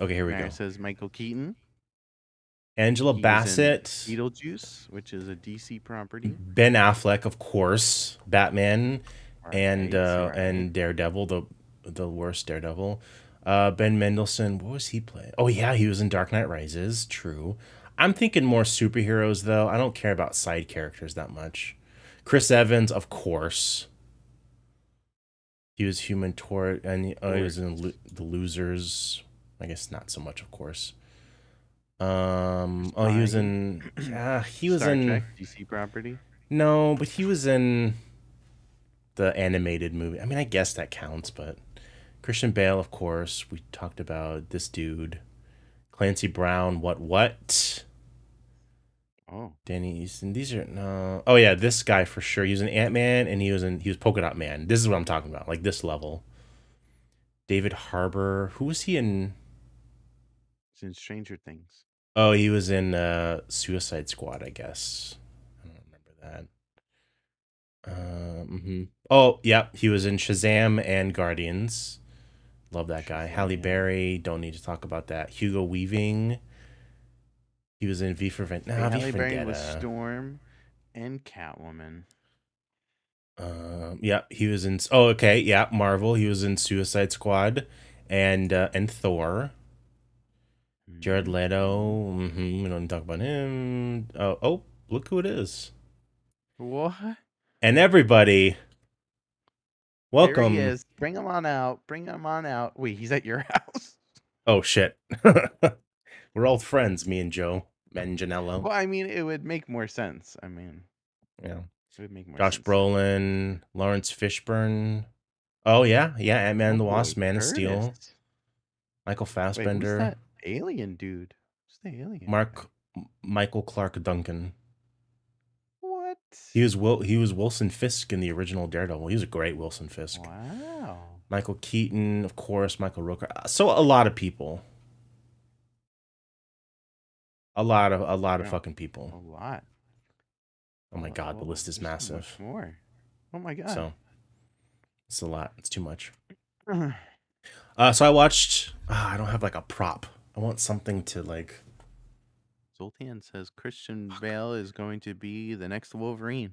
Okay, here we go. says Michael Keaton. Angela He was in Bassett, Beetlejuice, which is a DC property. Ben Affleck, of course, Batman, and uh right. and Daredevil, the the worst Daredevil. Uh, Ben Mendelsohn, what was he playing? Oh yeah, he was in Dark Knight Rises. True. I'm thinking more superheroes though. I don't care about side characters that much. Chris Evans, of course. He was Human Torch, and he, oh, he was in Lo- the Losers. I guess not so much, of course. Um. Oh, he was in. Yeah, [CLEARS THROAT] he was Star in. Trek, DC property. No, but he was in the animated movie. I mean, I guess that counts, but Christian Bale, of course. We talked about this dude, Clancy Brown. What? What? Oh, Danny Easton. These are no. Oh yeah, this guy for sure. He was an Ant Man, and he was in he was Polka Dot Man. This is what I'm talking about. Like this level. David Harbour. Who was he in? In Stranger Things. Oh, he was in uh, Suicide Squad, I guess. I don't remember that. Um, mhm. Oh, yeah, he was in Shazam and Guardians. Love that guy. Halle Berry. Don't need to talk about that. Hugo Weaving. He was in V for Vendetta. Nah, V Halle for Berry was Storm and Catwoman. Um, yeah, he was in. Oh, okay, yeah, Marvel. He was in Suicide Squad, and uh, and Thor. Jared. Leto. hmm We don't talk about him. Oh, oh, look who it is. What? And everybody, There welcome. he is. Bring him on out. Bring him on out. Wait, he's at your [LAUGHS] house. Oh shit, [LAUGHS] we're old friends, me and Joe Manganiello. Well, I mean, it would make more sense. I mean, Yeah, it would make more Josh sense. Brolin, Laurence Fishburne. Oh yeah, yeah, Ant Man and the Oh, Wasp, Man of Steel. Michael Wait, Fassbender, that alien dude? Who's the alien? Mark Michael Clarke Duncan. What? He was Will. He was Wilson Fisk in the original Daredevil. He was a great Wilson Fisk. Wow. Michael Keaton, of course. Michael Rooker. Uh, So a lot of people. A lot of a lot of fucking people. A lot. Oh my god, the list is there's so massive. More. Oh my god. So it's a lot. It's too much. [SIGHS] Uh, so I watched. ah, I don't have like a prop. I want something to like. Zoltan says Christian Bale is going to be the next Wolverine.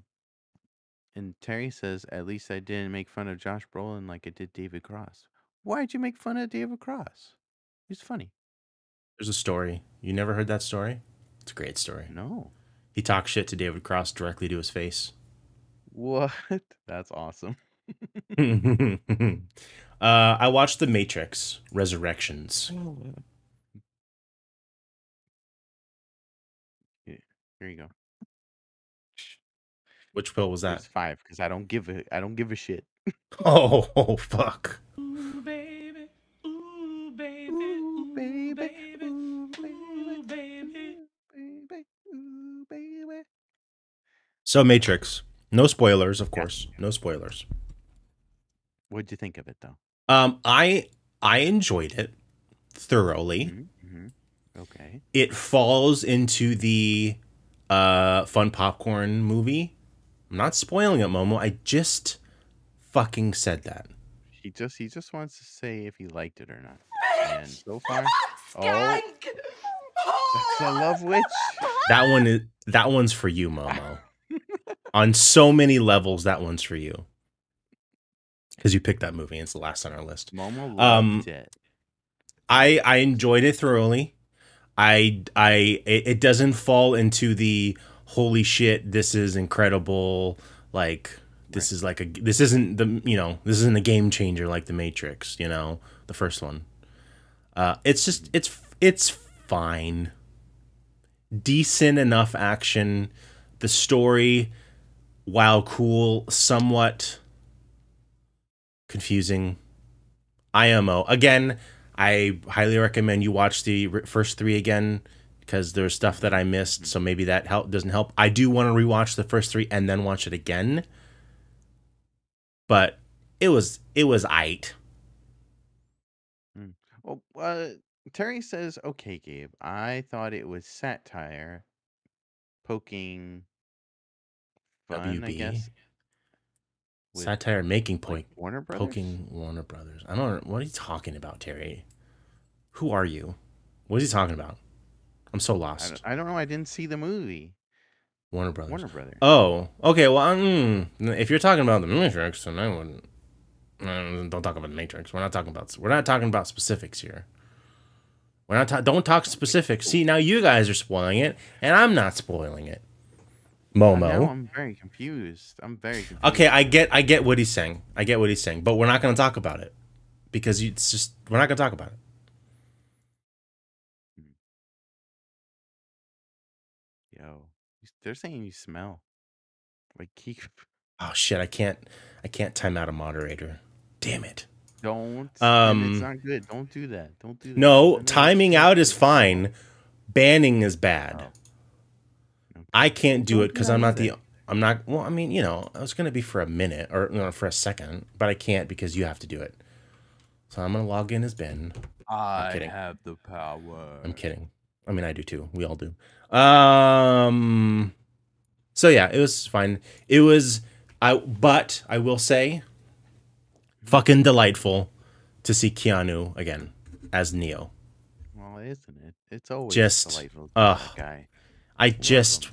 And Terry says, at least I didn't make fun of Josh Brolin like I did David Cross. Why'd you make fun of David Cross? He's funny. There's a story. You never heard that story? It's a great story. No. He talks shit to David Cross directly to his face. What? [LAUGHS] That's awesome. [LAUGHS] uh, I watched The Matrix Resurrections. Here you go. Which pill was that? There's five because I don't give a I don't give a shit. Oh, [LAUGHS] oh fuck. Ooh, baby. Ooh, baby. Ooh, baby. baby. Ooh, Ooh, baby. baby. Ooh, baby. So Matrix. No spoilers, of Yeah. course. No spoilers. What'd you think of it though? Um, I I enjoyed it thoroughly. Mm-hmm. Okay. It falls into the uh fun popcorn movie. I'm not spoiling it, Momo. I just fucking said that. He just he just wants to say if he liked it or not. And so far, [LAUGHS] oh, that's a love witch. That one is that one's for you, Momo. [LAUGHS] on so many levels, that one's for you. Because you picked that movie and it's the last on our list. Momo loved Um, it. I I enjoyed it thoroughly. I I it, doesn't fall into the holy shit this is incredible like this is like a this isn't the you know this isn't a game changer like the Matrix you know the first one. Uh, it's just it's it's fine, decent enough action. The story, while cool, somewhat confusing. IMO again. I highly recommend you watch the first three again because there's stuff that I missed, so maybe that help doesn't help. I do want to rewatch the first three and then watch it again, but it was it was aight. Well, uh, Terry says, "Okay, Gabe. I thought it was satire, poking fun. I guess Satire making like, point, Warner Brothers. poking Warner Brothers. I don't. What are you talking about, Terry? Who are you? What is he talking about? I'm so I lost. don't, I don't know. I didn't see the movie. Warner Brothers. Warner Brothers. Oh, okay. Well, mm, if you're talking about the Matrix, then I wouldn't. Don't talk about the Matrix. We're not talking about. We're not talking about specifics here. We're not. Ta- don't talk specifics. See, now you guys are spoiling it, and I'm not spoiling it. Uh, now I'm very confused. I'm very confused. Okay, I get. I get what he's saying. I get what he's saying, but we're not going to talk about it because you- it's just we're not going to talk about it. Yo, they're saying you smell. Like [LAUGHS] keep. Oh shit! I can't. I can't time out a moderator. Damn it. Don't. Um, it's not good. Don't do that. Don't do that. No, timing out is fine. Banning is bad. Oh. I can't do it because I'm not the. I'm not. Well, I mean, you know, I was gonna be for a minute or you know, for a second, but I can't because you have to do it. So I'm gonna log in as Ben. I kidding. have the power. I'm kidding. I mean, I do too. We all do. Um. So yeah, it was fine. It was. I. But I will say, fucking delightful to see Keanu again as Neo. Well, isn't it? It's always Just, delightful that guy. I just,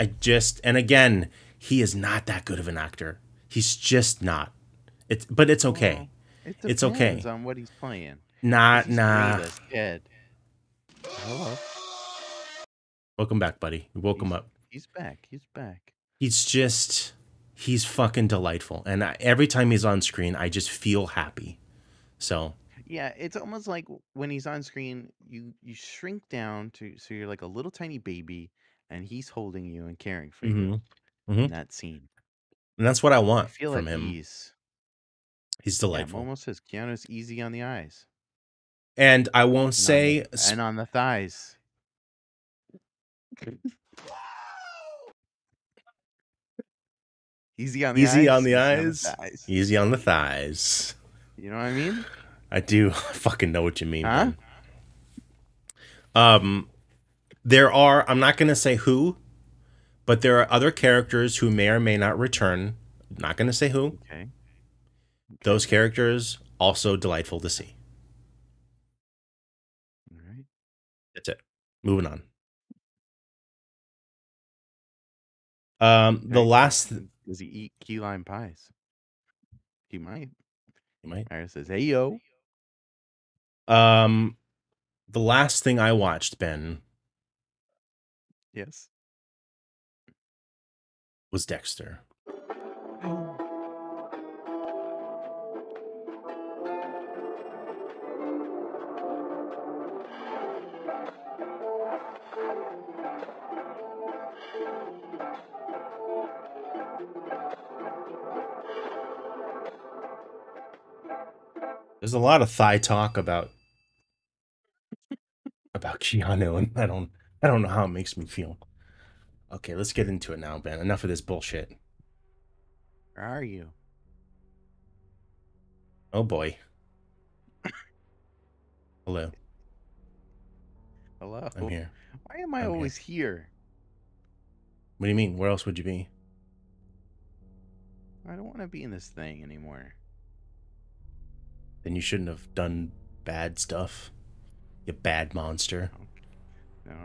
I just, and again, he is not that good of an actor. He's just not. It's, but it's okay. Well, it It's okay. depends on what he's playing. Not, He's nah. Ed. Hello. Welcome back, buddy. We woke him up. He's back. He's back. He's just, he's fucking delightful, and I, every time he's on screen, I just feel happy. So Yeah, it's almost like when he's on screen, you you shrink down to so you're like a little tiny baby, and he's holding you and caring for you Mhm. Mhm. in that scene. and that's what I I want feel from like him. he's He's yeah, delightful, almost says Keanu's easy on the eyes and I won't and on say. the, sp- and on the thighs. Easy on the Easy eyes. on the easy eyes. Easy on the thighs. You know what I mean? I do [LAUGHS] fucking know what you mean. Huh? Ben. Um, there are. I'm not gonna say who, but there are other characters who may or may not return. Not gonna say who. Okay. Those characters also delightful to see. All right. That's it. Moving on. Um, the last. Does he eat key lime pies? He might. You might. Iris says, "Hey yo." Um, the last thing I watched, Ben, Yes. was Dexter. There's a lot of thigh talk about about Keanu, and I don't I don't know how it makes me feel. Okay, let's get into it now, Ben. Enough of this bullshit. Where are you? Oh boy. Hello, Hello. I'm here. Why am I I'm here. always here? What do you mean? Where else would you be? I don't want to be in this thing anymore. Then you shouldn't have done bad stuff. You bad monster. Oh,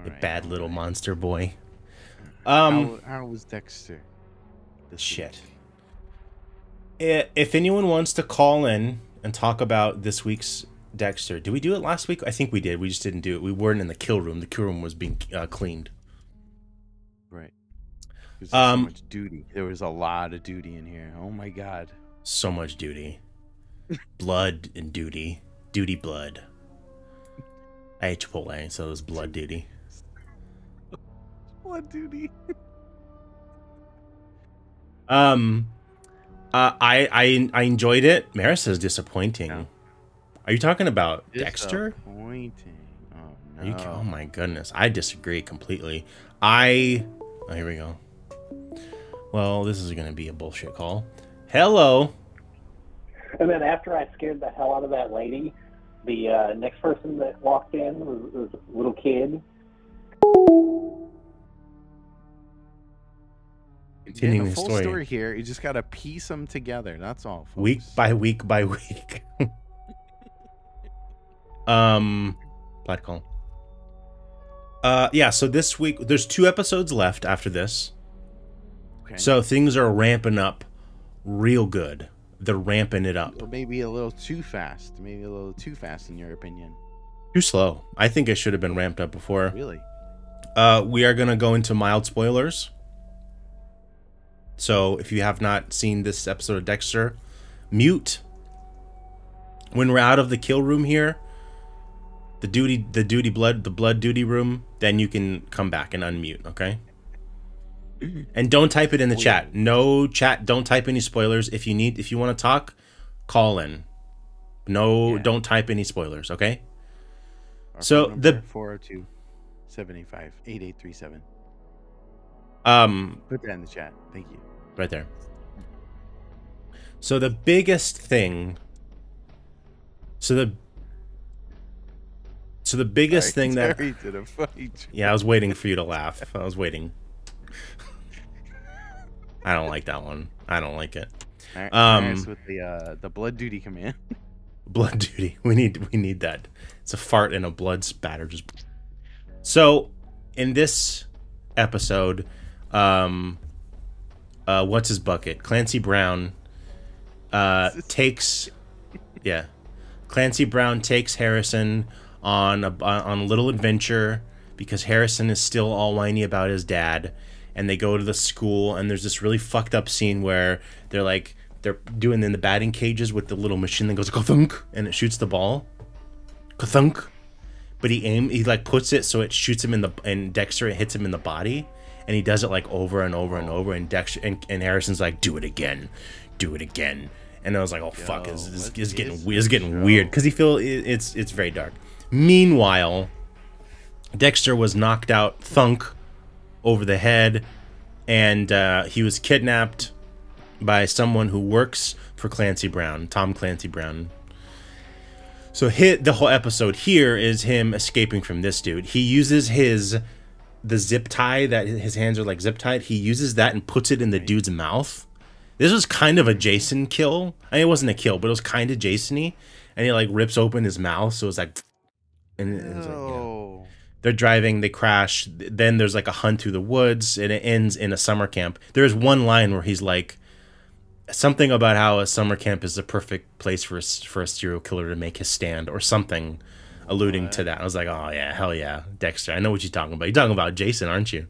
Right, bad little right. monster boy. Um how, how was Dexter? Shit. week? if anyone wants to call in and talk about this week's Dexter, did we do it last week? I think we did. We just didn't do it. We weren't in the kill room. The kill room was being uh, cleaned. Right. Um, so much duty. There was a lot of duty in here. Oh my god. So much duty. blood and duty. Duty blood. I ate Chipotle, so it was blood duty. What duty? Um, uh, I I I enjoyed it. Maris is disappointing. Yeah. Are you talking about Dexter? Disappointing. Oh no. Are you, oh my goodness, I disagree completely. I oh, here we go. Well, this is gonna be a bullshit call. Hello. And then after I scared the hell out of that lady, the uh, next person that walked in was, was a little kid. Continuing a the full story. story. here. You just gotta piece them together. That's all. Folks. week by week by week. [LAUGHS] um, Black call. Uh, yeah. So this week, there's two episodes left after this. Okay. So things are ramping up real good. They're ramping it up. Or maybe a little too fast. Maybe a little too fast in your opinion. Too slow. I think it should have been ramped up before. Really? Uh, we are going to go into mild spoilers. So if you have not seen this episode of Dexter, mute. When we're out of the kill room here, the duty, the duty blood, the blood duty room, then you can come back and unmute. Okay. And don't type it in the oh, chat. No chat. Don't type any spoilers. If you need, if you want to talk, call in. No, Yeah. don't type any spoilers. Okay. Our So the- number, 402 785 8837. Um, Put that in the chat. Thank you. right there. So the biggest thing. So the. So the biggest Sorry, thing that. Did a funny. tr- Yeah, I was waiting for you to laugh. I was waiting. I don't like that one. I don't like it. Um, with the uh, the blood duty command. [LAUGHS] Blood duty. We need we need that. It's a fart and a blood spatter. Just so in this episode, um, uh, what's his bucket? Clancy Brown, uh, [LAUGHS] takes, yeah, Clancy Brown takes Harrison on a on a little adventure because Harrison is still all whiny about his dad, and they go to the school and there's this really fucked up scene where they're like they're doing in the batting cages with the little machine that goes thunk and it shoots the ball, thunk. But he aim he like puts it so it shoots him in the and Dexter it hits him in the body, and he does it like over and over and over. And Dexter and, and Harrison's like, do it again, do it again. And I was like, oh fuck, Yo, what this is getting is getting show? weird because he feel it, it's it's very dark. Meanwhile, Dexter was knocked out, thunk, over the head, and uh, he was kidnapped by someone who works for Clancy Brown, Tom Clancy Brown. So hit the whole episode here is him escaping from this dude. He uses his the zip tie that his hands are like zip tied. He uses that and puts it in the dude's mouth. This was kind of a Jason kill. I mean, it wasn't a kill, but it was kind of Jason-y. And he like rips open his mouth, so it's like, and it was like, yeah Oh, they're driving, they crash. Then there's like a hunt through the woods, and it ends in a summer camp. There's one line where he's like, something about how a summer camp is the perfect place for a, for a serial killer to make his stand, or something alluding to that. I was like, oh yeah, hell yeah, Dexter. I know what you're talking about. You're talking about Jason, aren't you?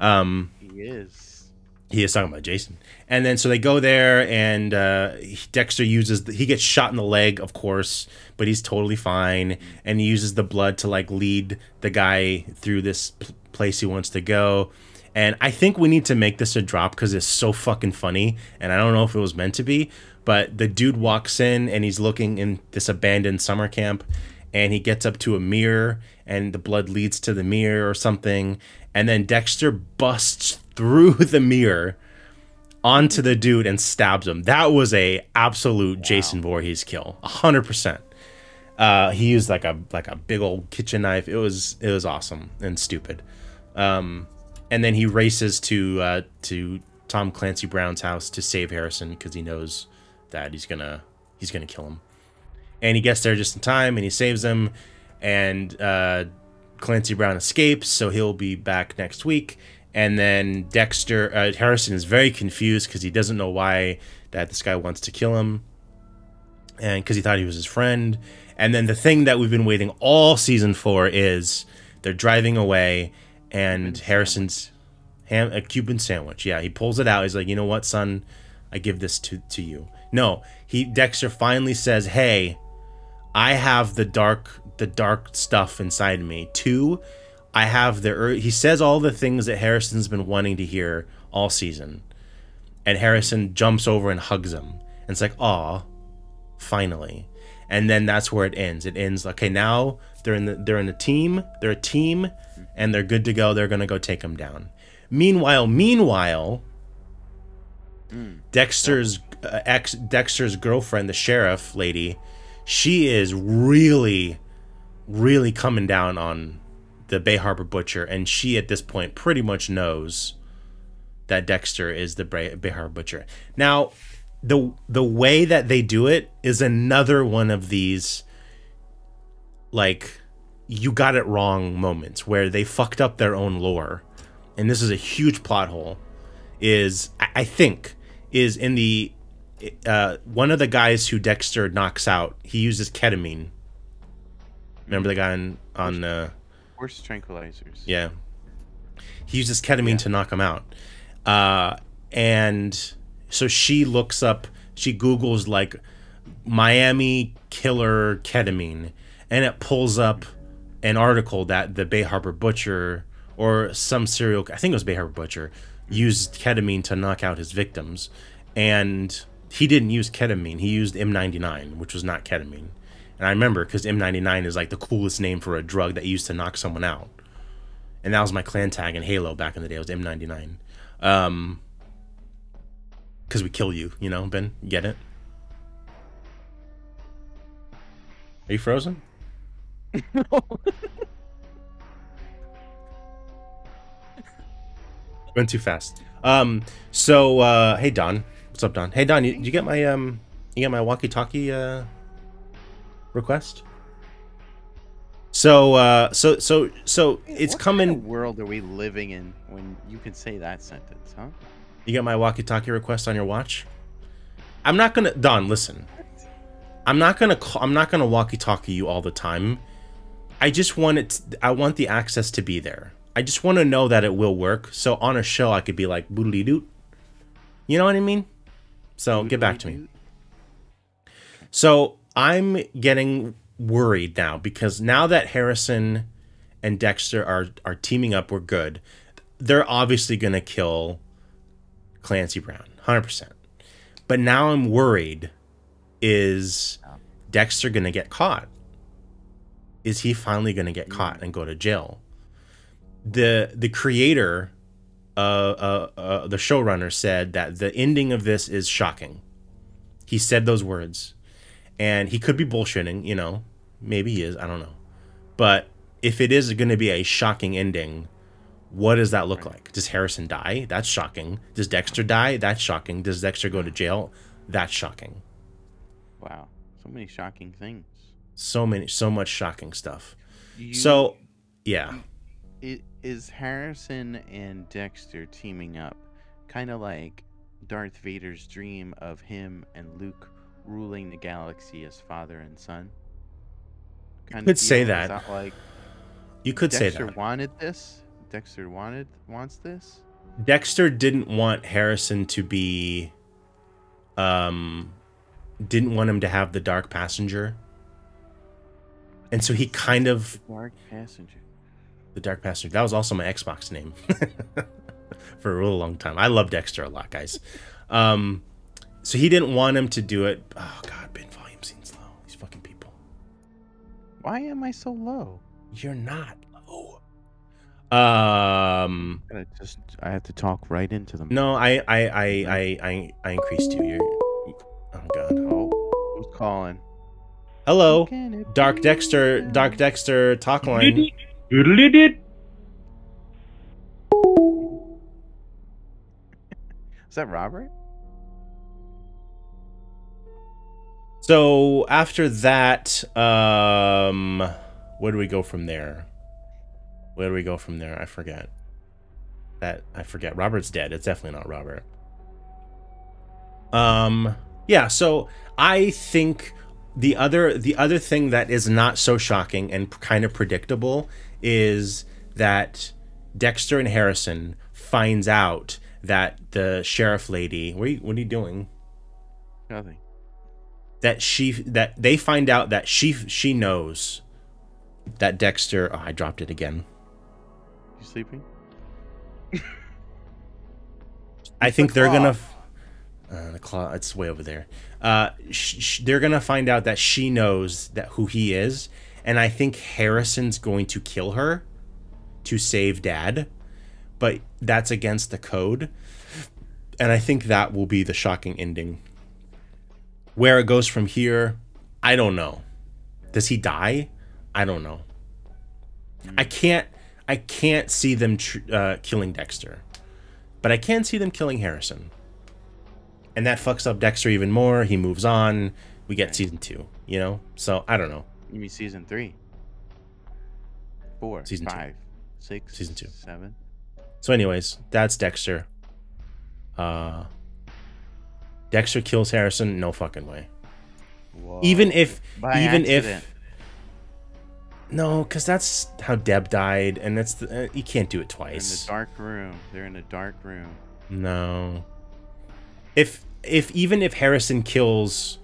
Um, he is. he is talking about Jason. And then so they go there, and uh, Dexter uses the, he gets shot in the leg, of course, but he's totally fine. And he uses the blood to like lead the guy through this p- place he wants to go. And I think we need to make this a drop because it's so fucking funny. And I don't know if it was meant to be, but the dude walks in and he's looking in this abandoned summer camp, and he gets up to a mirror, and the blood leads to the mirror or something. And then Dexter busts through [LAUGHS] the mirror onto the dude and stabs him. That was a absolute Jason Voorhees kill, hundred percent. Uh, he used like a like a big old kitchen knife. It was it was awesome and stupid. Um, and then he races to uh, to Tom Clancy Brown's house to save Harrison because he knows that he's gonna he's gonna kill him. And he gets there just in time and he saves him. And uh, Clancy Brown escapes, so he'll be back next week. And then Dexter uh, Harrison is very confused because he doesn't know why that this guy wants to kill him, and because he thought he was his friend. And then the thing that we've been waiting all season for is they're driving away, and Harrison's ham a Cuban sandwich. Yeah, he pulls it out. He's like, you know what, son, I give this to to you. No, he Dexter finally says, hey, I have the dark the dark stuff inside me. Two, I have the ur- he says all the things that Harrison's been wanting to hear all season. And Harrison jumps over and hugs him. And it's like, "Aw, finally." And then that's where it ends. It ends okay, now they're in the they're in a team, they're a team and they're good to go. They're going to go take him down. Meanwhile, meanwhile, Dexter's uh, ex Dexter's girlfriend, the sheriff lady, she is really, really coming down on the Bay Harbor Butcher, and she at this point pretty much knows that Dexter is the Bay, Bay Harbor Butcher. Now, the the way that they do it is another one of these like you got it wrong moments where they fucked up their own lore, and this is a huge plot hole. Is I I think is in the uh, one of the guys who Dexter knocks out. He uses ketamine. Remember the guy on on uh, Horse tranquilizers. yeah. He uses ketamine to knock him out. Uh, and so she looks up, she Googles like Miami killer ketamine, and it pulls up an article that the Bay Harbor Butcher or some serial, I think it was Bay Harbor Butcher, used ketamine to knock out his victims. And he didn't use ketamine, he used M99, which was not ketamine. And I remember because M99 is like the coolest name for a drug that used to knock someone out. And that was my clan tag in Halo back in the day. It was M99. Um, because we kill you, you know, Ben. Get it? Are you frozen? [LAUGHS] Went too fast. Um. So, uh, hey Don, what's up, Don? Hey Don, you, you get my um, you get my walkie-talkie uh request? So, uh, so, so, so it's what coming. Kind of world are we living in when you can say that sentence, huh? You got my walkie-talkie request on your watch? I'm not gonna Don, listen. I'm not gonna call, I'm not gonna walkie-talkie you all the time. I just want it to- I want the access to be there. I just want to know that it will work. So on a show I could be like boodly doot. You know what I mean? So get back to me. So I'm getting worried now because now that Harrison and Dexter are are teaming up, we're good. They're obviously gonna kill Clancy Brown, hundred percent. But now I'm worried: is Dexter gonna get caught? Is he finally gonna get caught and go to jail? The the creator, uh, uh, uh, the showrunner said that the ending of this is shocking. He said those words, and he could be bullshitting. You know, maybe he is. I don't know. But if it is going to be a shocking ending, what does that look like? Does Harrison die? That's shocking. Does Dexter die? That's shocking. Does Dexter go to jail? That's shocking. Wow, so many shocking things. So many, so much shocking stuff. You- So, yeah, i- is Harrison and Dexter teaming up, kind of like Darth Vader's dream of him and Luke ruling the galaxy as father and son? Kind could say that. That like you could say Dexter that. wanted this? Dexter wanted wants this? Dexter didn't want Harrison to be, um, didn't want him to have the dark passenger, and so he kind of Dark passenger. The Dark Passenger. That was also my Xbox name [LAUGHS] for a real long time. I love Dexter a lot, guys. Um, so he didn't want him to do it. Oh God, bin volume seems low. These fucking people. Why am I so low? You're not low. Um, I just I have to talk right into them. no, I, I, I, I, I, I increased you. You're. Oh God. Oh, who's calling? Hello, Dark Dexter. Dark Dexter talk line. Doodly did. Is that Robert? So after that, um, where do we go from there? Where do we go from there? I forget. That I forget. Robert's dead. It's definitely not Robert. Um, yeah. So I think the other the other thing that is not so shocking and kind of predictable is that Dexter and Harrison finds out that the sheriff lady. What are you, what are you doing? Nothing. that she that they find out that she she knows that Dexter oh, I dropped it again. You sleeping? [LAUGHS] I think the they're gonna uh, the claw it's way over there. Uh sh- sh- they're gonna find out that she knows that who he is and I think Harrison's going to kill her to save dad. But that's against the code. And I think that will be the shocking ending. Where it goes from here, I don't know. Does he die? I don't know. I can't. I can't see them tr- uh, killing Dexter, but I can see them killing Harrison, and that fucks up Dexter even more. He moves on. We get season two. You know, so I don't know. You mean season three? Four. Season two. five, six, Season two. seven. So, anyways, that's Dexter. Uh, Dexter kills Harrison. No fucking way. Whoa. Even if, By even accident. if, no, because that's how Deb died, and that's the, uh, you can't do it They're in the twice. dark room. They're in a dark room. No. If if even if Harrison kills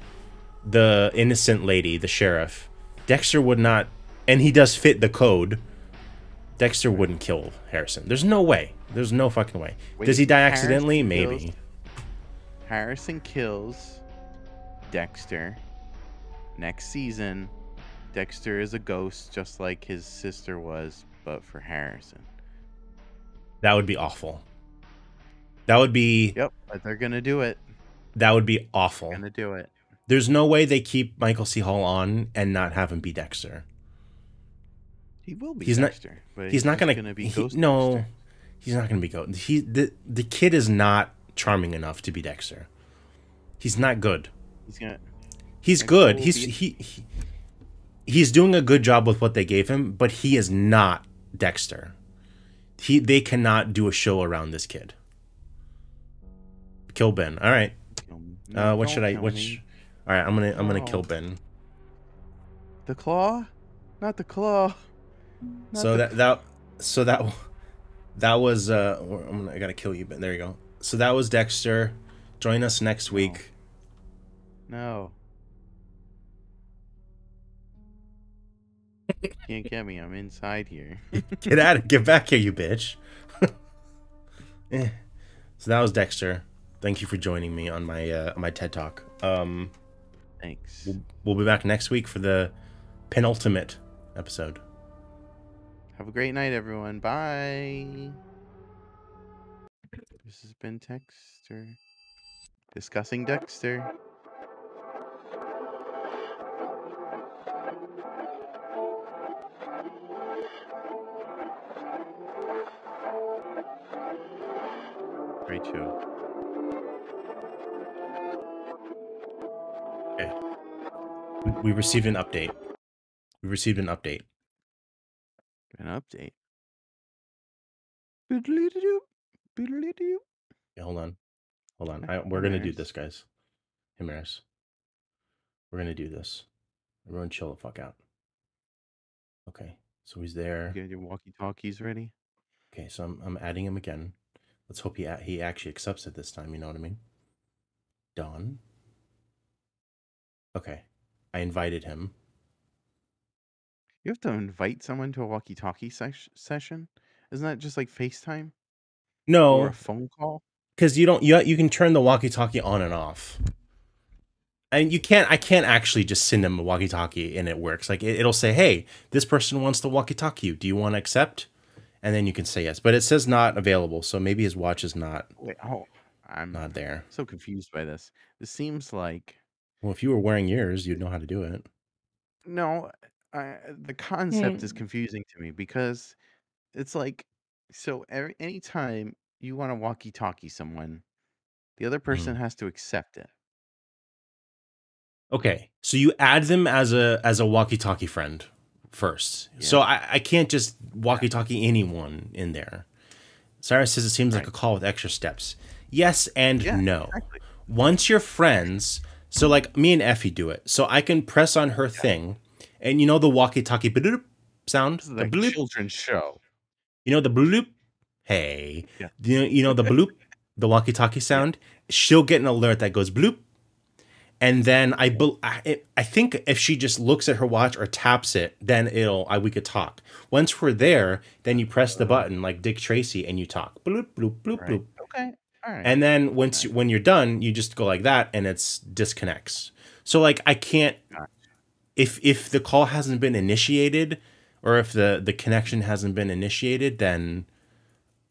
the innocent lady, the sheriff, Dexter would not and he does fit the code. Dexter wouldn't kill Harrison. There's no way. There's no fucking way. Wait, does he die Harrison accidentally? kills- Maybe. Harrison kills Dexter. Next season, Dexter is a ghost just like his sister was, but for Harrison. That would be awful. That would be Yep, but they're gonna do it. that would be awful. They're Gonna do it. There's no way they keep Michael C. Hall on and not have him be Dexter. He will be He's not- Dexter, but He's not gonna, be he- Ghost no, Dexter. he's not gonna be Ghost. He the the kid is not charming enough to be Dexter. He's not good. He's gonna. He's good. He's be- he, he he's doing a good job with what they gave him, but he is not Dexter. He they cannot do a show around this kid. Kill Ben. All right. Uh, what should I? kill Which? All right. I'm gonna I'm gonna No. kill Ben. The claw, not the claw. [LAUGHS] Not so the- that that so that that was uh I'm gonna, I gotta kill you, Ben. There you go. So that was Dexter. Join us next week. No. [LAUGHS] Can't get me. I'm inside here. [LAUGHS] Get out of get back here, you bitch. Eh. So that was Dexter. Thank you for joining me on my uh, on my TED talk. Um, Thanks. we'll, we'll be back next week for the penultimate episode. Have a great night, everyone. Bye. This has been Dexter. Discussing Dexter. Great show. We, received an update. We received an update. An update. Yeah, hold on, hold on. I, we're gonna do this, guys. Himaris. We're gonna do this. Everyone, chill the fuck out. Okay, so he's there. You got your walkie-talkies ready? Okay, so I'm, I'm adding him again. Let's hope he a- he actually accepts it this time. You know what I mean? Done. Okay, I invited him. You have to invite someone to a walkie-talkie session. Isn't that just like FaceTime or No, a phone call? because you don't you you can turn the walkie-talkie on and off. And you can't. I can't actually just send him a walkie-talkie and it works. Like it, it'll say, "Hey, this person wants to walkie-talkie you. Do you want to accept?" And then you can say yes. But it says not available, so maybe his watch is not Wait, oh, I'm not there. so confused by this. This seems like Well, if you were wearing yours, you'd know how to do it. no, I, the concept Hmm. is confusing to me because it's like so every anytime you want to walkie-talkie someone, the other Mm-hmm. person has to accept it. Okay, so you add them as a as a walkie-talkie friend first. So I, I can't just walkie-talkie anyone in there. Cyrus says it seems like Right. a call with extra steps. Yes and Yeah, no. exactly. Once you're friends, so like me and Effie do it. So I can press on her thing, and you know the walkie-talkie bloop sound, This is the like bloop. children's show. You know the bloop. Hey, Yeah. you know, you know the bloop, the walkie-talkie [LAUGHS] sound. She'll get an alert that goes bloop, and then I, I, I think if she just looks at her watch or taps it, then it'll I, we could talk. Once we're there, then you press the uh-huh. button like Dick Tracy and you talk bloop bloop bloop Right. bloop, Okay. Right. and then once you, when you're done, you just go like that and it's disconnects. So like I can't if if the call hasn't been initiated or if the the connection hasn't been initiated, then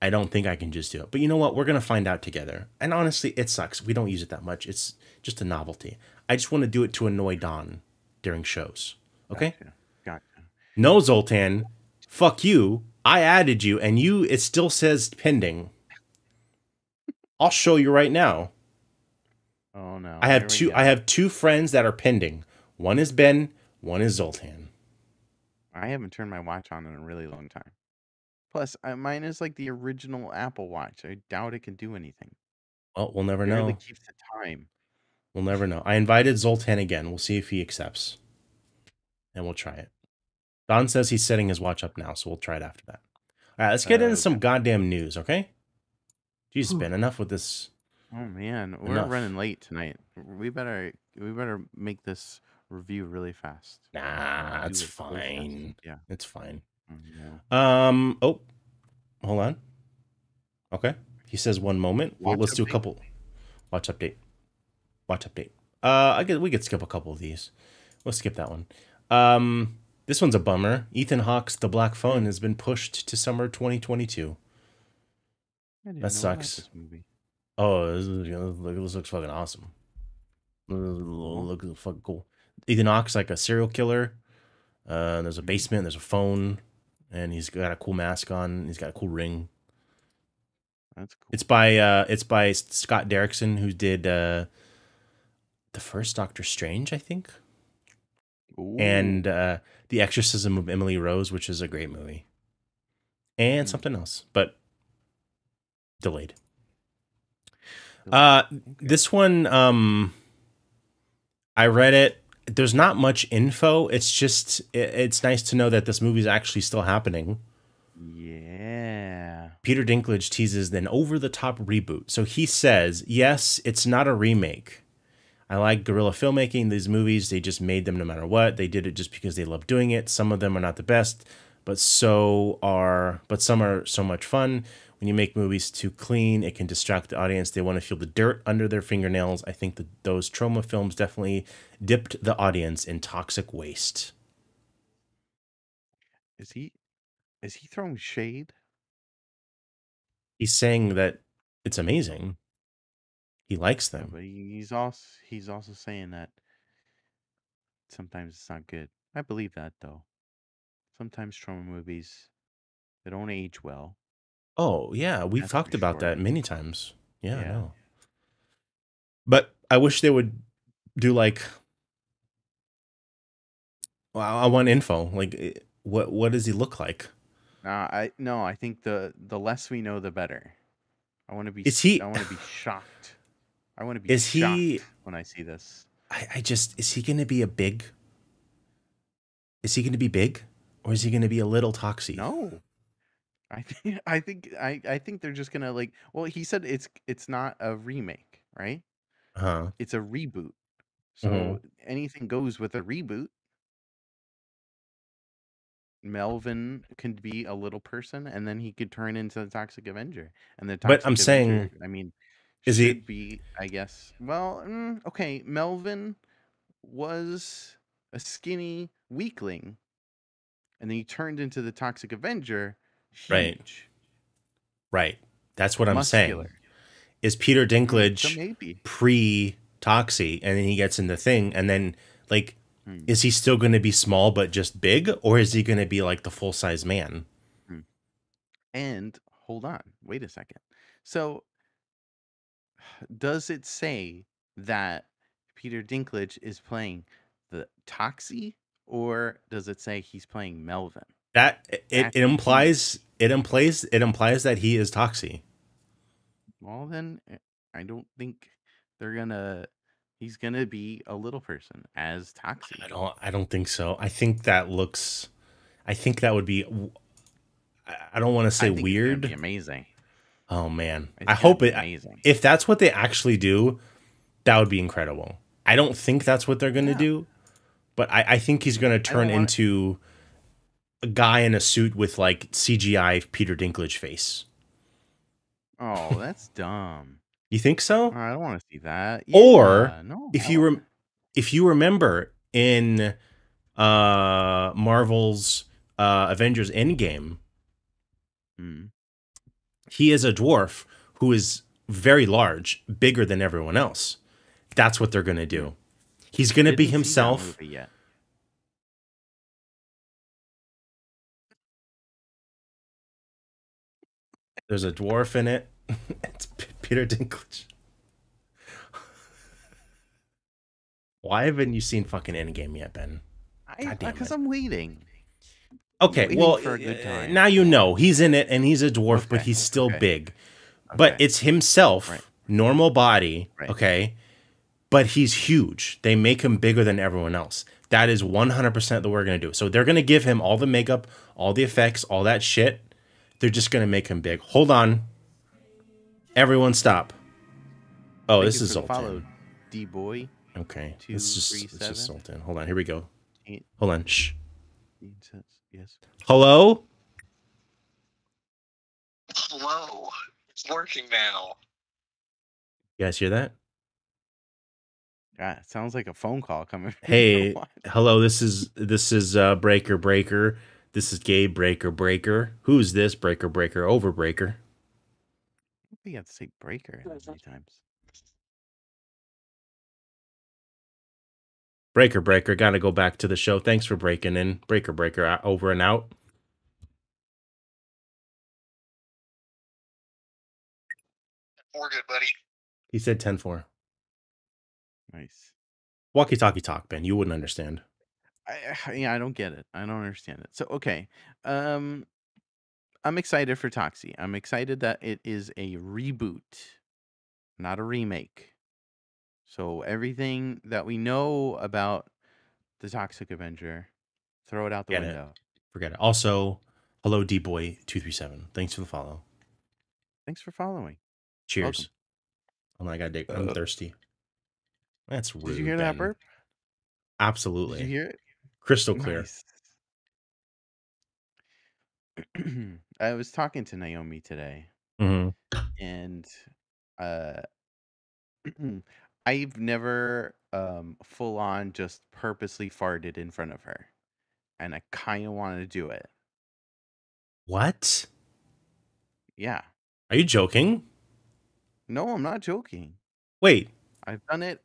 I don't think I can just do it. But you know what? We're gonna find out together. And honestly, it sucks. We don't use it that much. It's just a novelty. I just want to do it to annoy Don during shows. Okay? Gotcha. Gotcha. No, Zoltan. Fuck you. I added you, and you. It still says pending. I'll show you right now. Oh no. I have two. go. I have two friends that are pending. One is Ben. One is Zoltan. I haven't turned my watch on in a really long time. Plus, uh, mine is like the original Apple Watch. I doubt it can do anything. Well, we'll never It know. really keeps the time. We'll never know. I invited Zoltan again. We'll see if he accepts. And we'll try it. Don says he's setting his watch up now, so we'll try it after that. All right, let's get Uh, into some goddamn news, okay? Jesus, Whew. Ben, enough with this. Oh man, we're Enough. running late tonight. We better we better make this review really fast. Nah, Do it's it really fast. fine. Yeah. It's fine. Mm, yeah. Um, oh, hold on. Okay. He says one moment. Well, Watch let's do a update. couple. Watch update. Watch update. Uh, I get we could skip a couple of these. Let's skip that one. Um, this one's a bummer. Ethan Hawke's The Black Phone has been pushed to summer 2022. That sucks. this movie. Oh, this, is, this looks fucking awesome. Look, look fucking cool. Ethan Hawke's like a serial killer. Uh, there's a basement. There's a phone, and he's got a cool mask on. He's got a cool ring. That's cool. It's by uh, it's by Scott Derrickson, who did uh, the first Doctor Strange, I think, Ooh. and uh, the Exorcism of Emily Rose, which is a great movie, and Hmm. something else, but delayed. Uh, this one, um, I read it. There's not much info. It's just it, it's nice to know that this movie is actually still happening. yeah. Peter Dinklage teases an over the top reboot. So he says, yes, it's not a remake. I like guerrilla filmmaking. These movies, they just made them no matter what. They did it just because they love doing it. Some of them are not the best, but so are but some are so much fun. When you make movies too clean, it can distract the audience. They want to feel the dirt under their fingernails. I think that those Troma films definitely dipped the audience in toxic waste. Is he is he throwing shade? He's saying that it's amazing. He likes No, them. but he's also he's also saying that sometimes it's not good. I believe that though. Sometimes Troma movies they don't age well. Oh yeah, we've That's talked about sure. that many times. Yeah, I Yeah. know. But I wish they would do like. Well, I want info. Like, eh, what what does he look like? Nah, I no, I think the the less we know the better. I want to be Is he- I want to be shocked. I want to be Is he- shocked when I see this. I, I just is he going to be a big? Is he going to be big, or is he going to be a little toxic? No. I think I think I I think they're just going to like well, he said it's it's not a remake, right? Huh. It's a reboot. So Mhm. anything goes with a reboot. Melvin could be a little person, and then he could turn into the Toxic Avenger. And the But I'm saying, Avenger, I mean, is he- be, I guess. Well, mm, okay, Melvin was a skinny weakling, and then he turned into the Toxic Avenger. Right. Huge, Right. That's what I'm saying. Is Peter Dinklage maybe. pre Toxie, and then he gets in the thing, and then like, Hmm. is he still going to be small but just big, or is he going to be like the full size man? And hold on, wait a second. So, does it say that Peter Dinklage is playing the Toxie, or does it say he's playing Melvin? That it, it implies it implies it implies that he is Toxie. Well, then eh, I don't think they're gonna. He's gonna be a little person as Toxie. I don't I don't think so. I think that looks. I think that would be. I- I don't want to I say think weird. be amazing. Oh man, It's I hope it. amazing. If that's what they actually do, that would be incredible. I don't think that's what they're going to Yeah. do, but I, I think he's going to turn want- into a guy in a suit with like CGI Peter Dinklage face. oh, that's dumb. You think so? I don't want to see that. Or no, if you rem- if you remember in uh Marvel's uh Avengers Endgame, Hmm. he is a dwarf who is very large, bigger than everyone else. That's what they're going to do. He's going to be Didn't see that himself. yet. There's a dwarf in it. [LAUGHS] it's P- Peter Dinklage. Why haven't you seen fucking Endgame yet, Ben? Because. I'm waiting. Okay, waiting well, for a good uh, time. now you know he's in it and he's a dwarf, but he's still okay. big. But Okay. it's himself, Right. normal body, Right. okay? But he's huge. They make him bigger than everyone else. That is 100% the we're going to do. So they're going to give him all the makeup, all the effects, all that shit. They're just going to make him big. Hold on. Everyone stop. Oh, Thank this is for the follow, Zoltan. D boy. Okay. Two, It's just, three, it's just. Zoltan. Hold on. Here we go. Eight. Hold on. Shh. Yes. Hello? Hello. It's working now. You guys hear that? God, it sounds like a phone call coming. [LAUGHS] Hey, hello. This is this is uh Breaker Breaker. This is Gabe Breaker Breaker. Who's this Breaker Breaker Over Breaker? You have to say breaker in three times. Breaker, breaker. Got to go back to the show. Thanks for breaking in. Breaker, breaker. uh, Over and out. We're good, buddy. He said 10 4. Nice. Walkie talkie talk, Ben. You wouldn't understand. I, yeah, I don't get it. I don't understand it. So okay, um, I'm excited for Toxie. I'm excited that it is a reboot, not a remake. So everything that we know about the Toxic Avenger, throw it out the Get it. window. Forget it. Also, hello, D Boy 237. Thanks for the follow. Thanks for following. Cheers. Oh my God, Dick. I'm Uh, thirsty. That's rude. Did you hear that Ben. burp? Absolutely. Did you hear it? Crystal clear. Nice. [CLEARS THROAT] I was talking to Naomi today. hmm and uh [CLEARS THROAT] I've never um full on just purposely farted in front of her. And I kind of want to do it. What? Yeah. Are you joking? No, I'm not joking. Wait. I've done it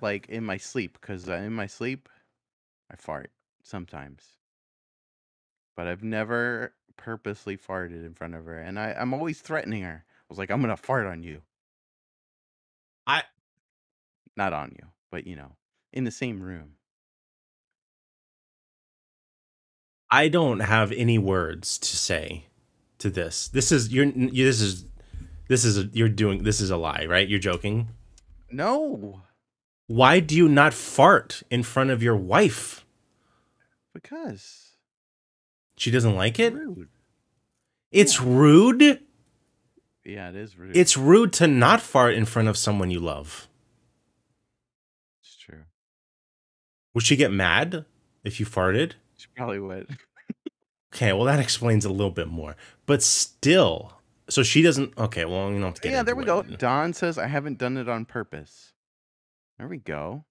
like in my sleep cuz in my sleep I fart sometimes. But I've never purposely farted in front of her and I I'm always threatening her. I was like I'm going to fart on you. I- not on you, but you know, in the same room. I don't have any words to say to this. This is you're you, this is this is a, you're doing this is a lie, right? You're joking. No, Why do you not fart in front of your wife? Because She doesn't like it? rude. It's rude. Yeah, it is rude. It's rude to not fart in front of someone you love. it's true. Would she get mad if you farted? She probably would. [LAUGHS] Okay, well that explains a little bit more. But still, so she doesn't. Okay, well you don't have to get. yeah, there we go. Don says I haven't done it on purpose. There we go.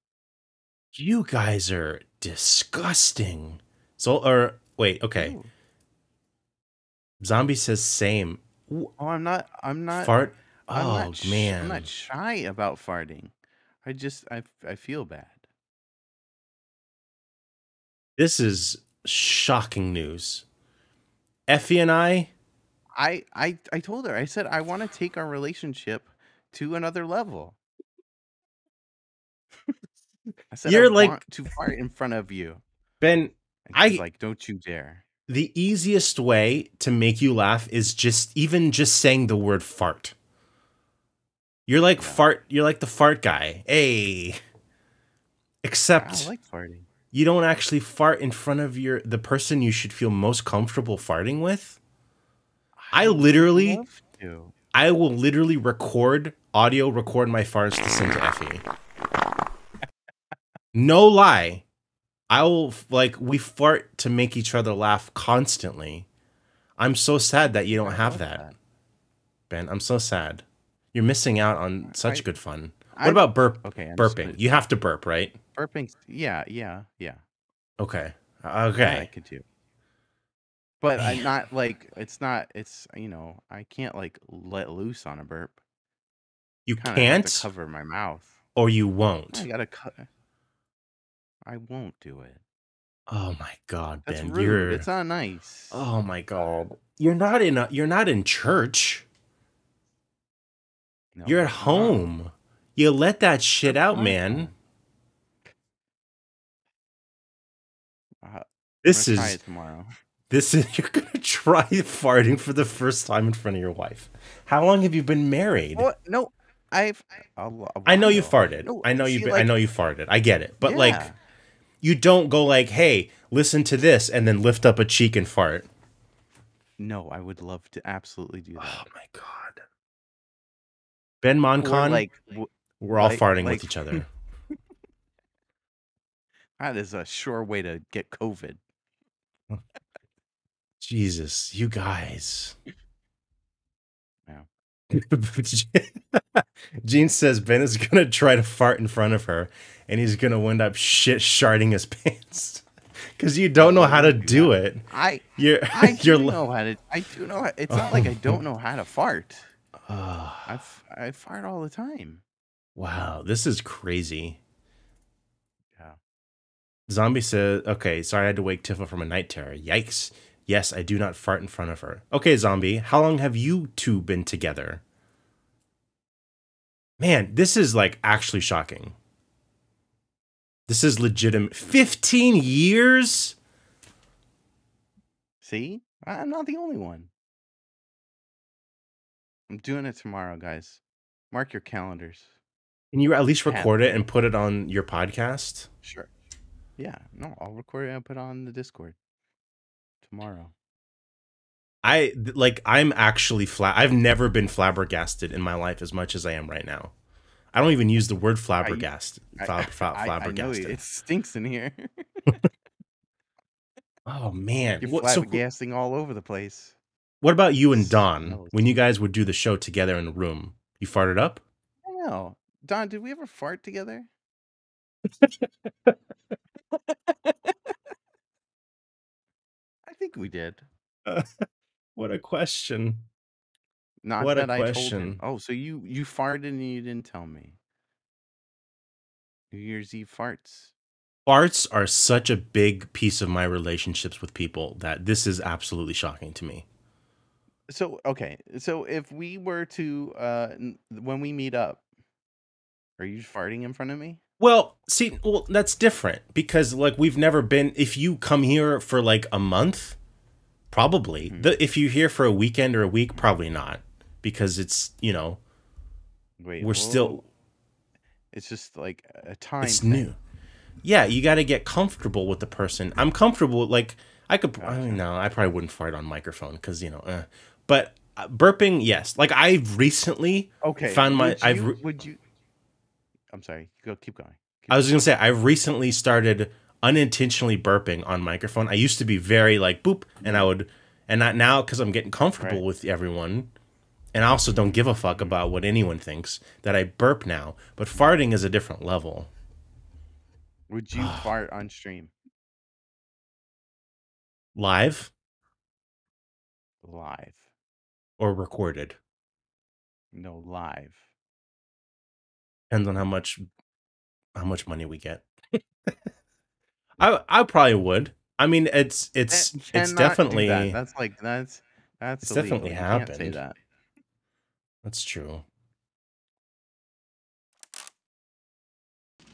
You guys are disgusting. So, or wait, okay. Ooh. Zombie says same. Oh, I'm not. I'm not. Fart. I'm oh not sh- man, I'm not shy about farting. I just I I feel bad. this is shocking news. Effie and I. I I I told her. I said I want to take our relationship to another level. I You're I like- want to fart in front of you. Ben, I- like, don't you dare. the easiest way to make you laugh is just even just saying the word fart. You're like Yeah. fart. You're like the fart guy. Hey. Except I like farting. you don't actually fart in front of your the person you should feel most comfortable farting with. I would literally. I will literally record audio, record my farts to send to Effie. No lie, I will like we fart to make each other laugh constantly. I'm so sad that you don't I have love that, Ben. I'm so sad. You're missing out on such I- good fun. What I- about burp? Okay, I'm burping. You have to burp, right? burping. Yeah, yeah, yeah. Okay. Uh, that I Okay. could do. But I'm [SIGHS] not like it's not. It's you know I can't like let loose on a burp. You Kinda can't, to cover my mouth. or you won't. I gotta cut. I won't do it. Oh my god, That's Ben, rude. you're. It's not nice. Oh my god, you're not in. A, you're not in church. No, you're at it's not. home. You let that shit out, man. Uh, This try is it tomorrow. this is. [LAUGHS] You're gonna try farting for the first time in front of your wife. How long have you been married? What? No, I've. A, lo- a I know you while. farted. No, I know you. see, be- I like- know you farted. I get it. But like, Yeah. You don't go like, "Hey, listen to this," and then lift up a cheek and fart. No, I would love to absolutely do that. Oh my god. Ben Or Moncon, like we're all like- farting like- with each other. [LAUGHS] that is a sure way to get COVID. [LAUGHS] Jesus, you guys. Yeah. [LAUGHS] Gene says Ben is gonna try to fart in front of her, and he's gonna wind up shit sharding his [LAUGHS] pants because you don't know how to do it. I You're I [LAUGHS] you're do li- know how to. I do know. How, it's not like I don't know how to fart. Oh, [SIGHS] I f- I fart all the time. wow, this is crazy. Yeah. Zombie says, okay, sorry I had to wake Tifa from a night terror. Yikes. Yes, I do not fart in front of her. Okay, Zombie, how long have you two been together? Man, this is like actually shocking. This is legitimate. 15 years? See, I'm not the only one. I'm doing it tomorrow, guys. Mark your calendars. Can you at least record it and put it on your podcast? Sure. Yeah. No, I'll record it and put it on the Discord tomorrow. I like I'm actually flat. I've never been flabbergasted in my life as much as I am right now. I don't even use the word flabbergasted. I- Fla- fla- I, flabbergasted. it stinks in here. [LAUGHS] oh man. You're What, so flabbergasting all over the place. what about you and Don when you guys would do the show together in a room? You farted up? I know. Don, did we ever fart together? [LAUGHS] I think we did. [LAUGHS] What a question. Not What a that I told question. Oh, so you you farted and you didn't tell me. New Year's Eve farts. Farts are such a big piece of my relationships with people that this is absolutely shocking to me. So okay, so if we were to uh when we meet up, are you farting in front of me? Well, see, well, that's different because like we've never been. If you come here for like a month, probably. Mhm. The, if you're here for a weekend or a week, probably not, because it's you know Wait, we're still. It's just like a time. it's thing. new. Yeah, you got to get comfortable with the person. I'm comfortable. Like I could. I Gotcha. don't know. I probably wouldn't fart on microphone because you know. Uh, but uh, burping, yes. Like I've recently. Okay. found my- Would I've re- would you? I'm sorry. Go. Keep going. Keep I was gonna say I've recently started unintentionally burping on microphone. I used to be very like boop, and I would, and not now because I'm getting comfortable Right. with everyone, and I also don't give a fuck about what anyone thinks that I burp now. But farting is a different level. Would you [SIGHS] fart on stream Live live? or recorded No, live. depends on how much how much money we get. [LAUGHS] I I probably would. I mean, it's it's You it's definitely that. That's like that's that's It's illegal. definitely You happened. that. that's true.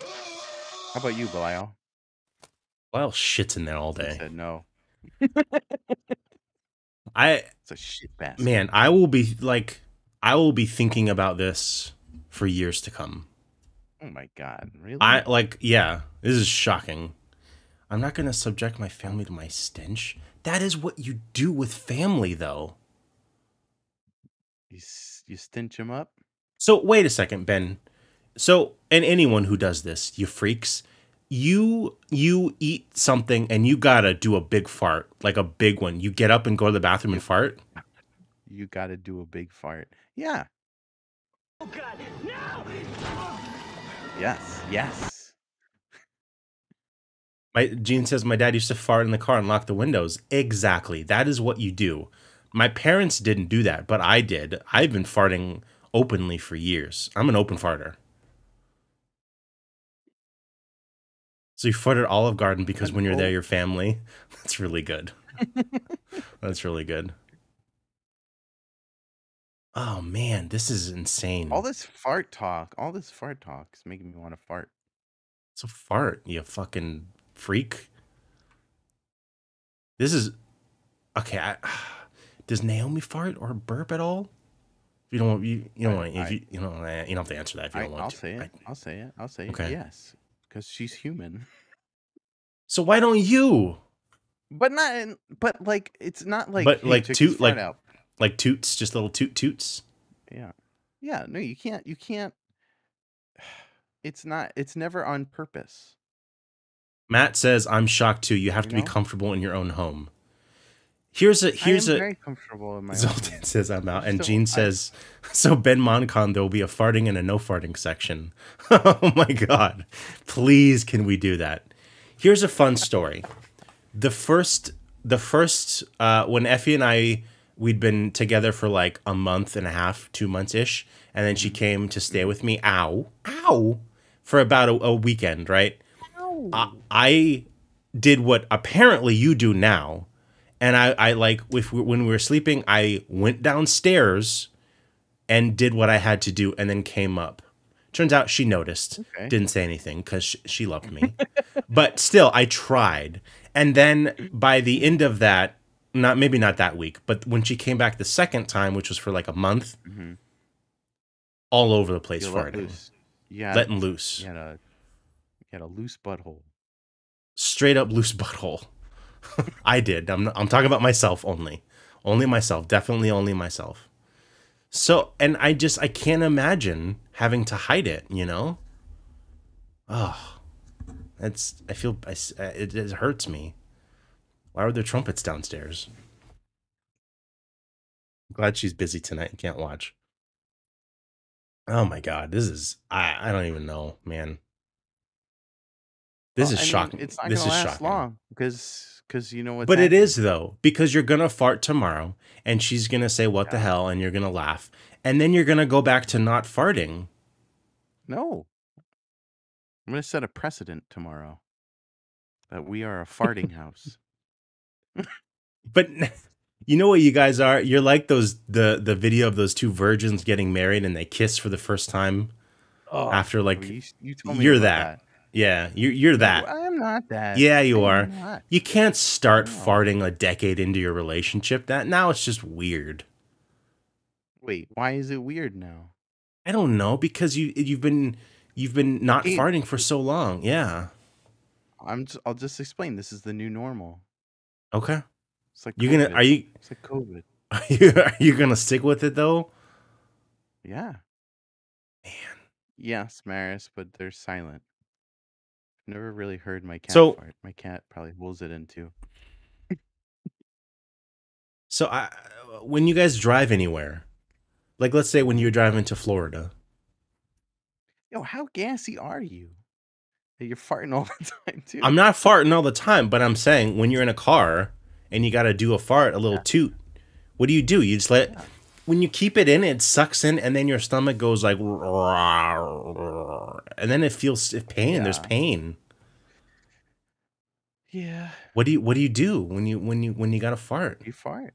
How about you, Belial? Well, shit's in there all day. said no. I It's a shit basket. man, I will be like, I will be thinking about this for years to come. Oh my god, really? I like, yeah, this is shocking. I'm not gonna subject my family to my stench. That is what you do with family, though. you you stench them up. So wait a second, Ben. So, and anyone who does this, you freaks, you you eat something and you gotta do a big fart, like a big one. You get up and go to the bathroom and fart. You got to do a big fart. Yeah. Oh, yes. Yes. My Gene says my dad used to fart in the car and lock the windows. Exactly. That is what you do. My parents didn't do that, but I did. I've been farting openly for years. I'm an open farter. So you farted Olive Garden because when you're there, o- your family. [LAUGHS] That's really good. [LAUGHS] That's really good. Oh man, this is insane. All this fart talk, all this fart talk is making me want to fart. It's a fart, you fucking freak. This is okay. I, [SIGHS] does Naomi fart or burp at all? If you don't want, you, you don't I- if you, you don't, you don't have to answer that if you don't want I'll to. say it. I- I'll say it. I'll say Okay. it. Yes, because she's human. so why don't you But not. in- But like, it's not like. But, hey, like, toot- like- out. like toots, just little toot toots? Yeah. Yeah. No, you can't. You can't. [SIGHS] It's not. It's never on purpose. Matt says, "I'm shocked too. You have You to be comfortable in your own home." Here's a here's I a very comfortable in my. own Zoltan home. says I'm out, and Still, Gene I- says, [LAUGHS] "So Ben Moncon, there will be a farting and a no farting section." [LAUGHS] oh my god! Please, can we do that? Here's a fun story. The first, the first, uh, when Effie and I we'd been together for like a month and a half, two months ish, and then Mm-hmm. she came to stay with me. Ow, ow, for about a, a weekend, right? I, I did what apparently you do now, and I, I like if we, when we were sleeping, I went downstairs and did what I had to do, and then came up. Turns out she noticed, Okay. didn't say anything because she, she loved me, [LAUGHS] but still, I tried. And then by the end of that, not maybe not that week, but when she came back the second time, which was for like a month, Mhm. all over the place farting, loose. Yeah, letting loose, you had a you had a loose butthole. straight up loose [LAUGHS] butthole. I did. I'm I'm talking about myself only, only myself. Definitely only myself. So, and I just I can't imagine having to hide it. You know. Oh, that's I feel I uh, it, it hurts me. Why are there trumpets downstairs? Glad she's busy tonight can't watch. Oh my god, this is I I don't even know, man. This is I mean, shocking. It's not this gonna is last shocking. long because because you know what. But it is though, because you're gonna fart tomorrow, and she's gonna say "What the hell," and you're gonna laugh, and then you're gonna go back to not farting. No. I'm gonna set a precedent tomorrow that we are a farting [LAUGHS] house. But [LAUGHS] you know what you guys are? You're like those the the video of those two virgins getting married and they kiss for the first time Oh, after like you, you you're about that. Yeah, you're you're that. I am not that. Yeah, you I are. not. You can't start No. farting a decade into your relationship. That now it's just weird. Wait, why is it weird now? I don't know because you you've been you've been not Hey, farting for so long. Yeah. I'm. Just, I'll just explain. This is the new normal. Okay. It's like You're gonna are you It's like COVID. [LAUGHS] Are you, are you gonna stick with it though? Yeah. Man. Yes, Maris, but they're silent. Never really heard my cat So- fart. My cat probably holds it in too. So I, uh, when you guys drive anywhere, like let's say when you're driving to Florida, Yo, how gassy are you? You're farting all [LAUGHS] the time too. I'm not farting all the time, but I'm saying when you're in a car and you got to do a fart, a little Yeah. toot, what do you do? You just let Yeah. When you keep it in, it sucks in, and then your stomach goes like, and then it feels pain. There's pain. Yeah, What do you What do you do when you when you when you got to fart? you fart.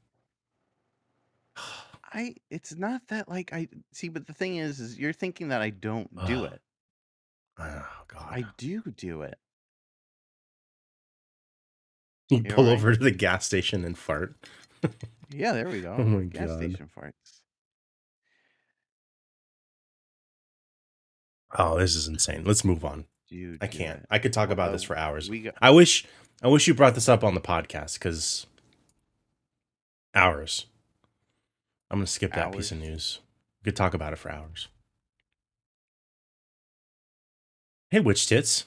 I. It's not that like I see, but the thing is, is you're thinking that I don't do it. Oh God! I do do it. you Yeah, pull right. over to the gas station and fart. [LAUGHS] Yeah, there we go. Oh my Gas God. station farts. Oh, this is insane. Let's move on. Dude, I can't. I could talk about this for hours. We got I wish I wish you brought this up on the podcast because hours. I'm gonna skip that piece of news. We could talk about it for hours. Hey, witch tits.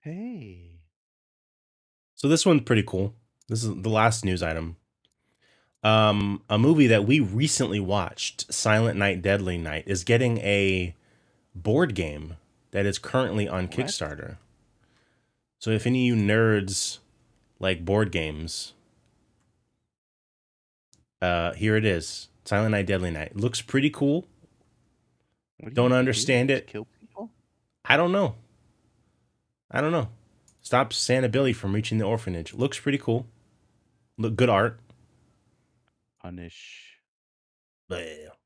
hey. So this one's pretty cool. This is the last news item. Um, a movie that we recently watched, Silent Night, Deadly Night, is getting a board game that is currently on What? Kickstarter. So if any of you nerds like board games, uh, here it is. Silent Night, Deadly Night. Looks pretty cool. Do Don't you do? understand it. Kill people? I don't know. I don't know. Stop Santa Billy from reaching the orphanage. Looks pretty cool. Look good art. Punish.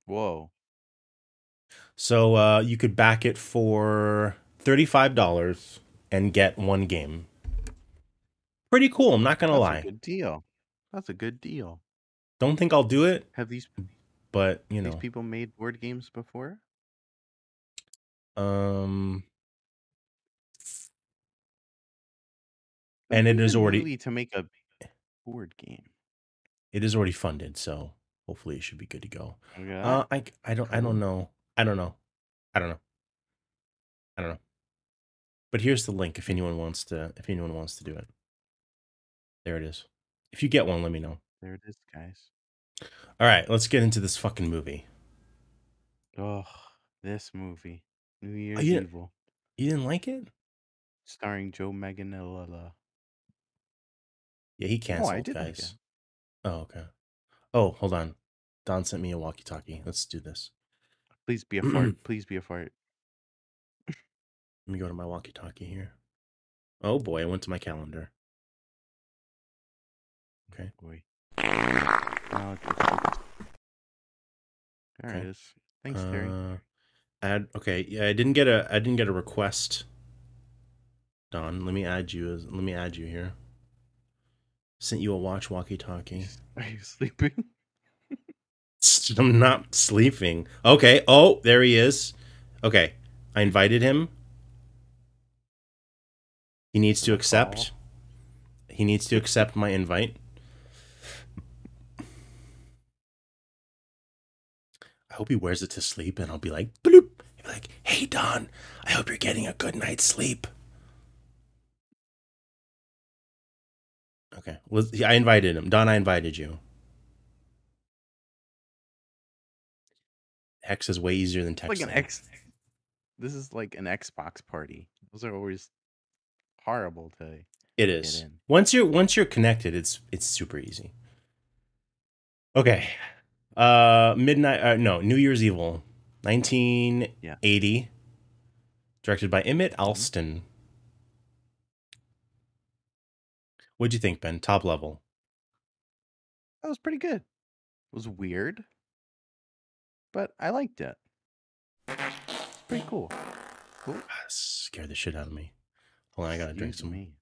Whoa. So uh, you could back it for thirty-five dollars and get one game. Pretty cool. I'm not gonna That's lie. a good deal. That's a good deal. Don't think I'll do it, Have these but you know, these people made board games before? um, And it is already- to make a board game. It is already funded, so hopefully it should be good to go. Look at Uh. I I don't I don't know. I don't know. I don't know. I don't know. But here's the link if anyone wants to if anyone wants to do it. There it is. If you get one, let me know. there it is, guys. All right, let's get into this fucking movie. Oh, this movie, New Year's Oh, you- Evil, You didn't like it? starring Joe Manganiello. Yeah, he canceled, Oh, I did like guys. Oh, okay. Oh, hold on. Don sent me a walkie-talkie. Let's do this. Please be a fart. [CLEARS THROAT] Please be a fart. Let me go to my walkie-talkie here. Oh boy, I went to my calendar. Okay. Boy. Oh, There it Okay. is. Thanks, Terry. Uh, add. Okay. Yeah, I didn't get a. I didn't get a request. Don, let me add you. As, let me add you here. Sent you a watch walkie-talkie. [LAUGHS] Are you sleeping? [LAUGHS] I'm not sleeping. Okay. Oh, there he is. Okay. I invited him. He needs to accept. He needs to accept my invite. I hope he wears it to sleep and I'll be like, bloop. He'll be like, hey, Don, I hope you're getting a good night's sleep. Okay. Well, I invited him. Don, I invited you. Hex is way easier than texting. like an X. This is like an Xbox party. Those are always horrible to. It is. in. Once you're once you're connected, it's it's super easy. Okay. Uh Midnight uh, no, New Year's Evil. 1980. Directed by Emmett Alston. What'd you think, Ben? Top level. That was pretty good. It was weird, but I liked it. Pretty cool. Cool. Ah, Scared the shit out of me. Hold on, I gotta drink some. me.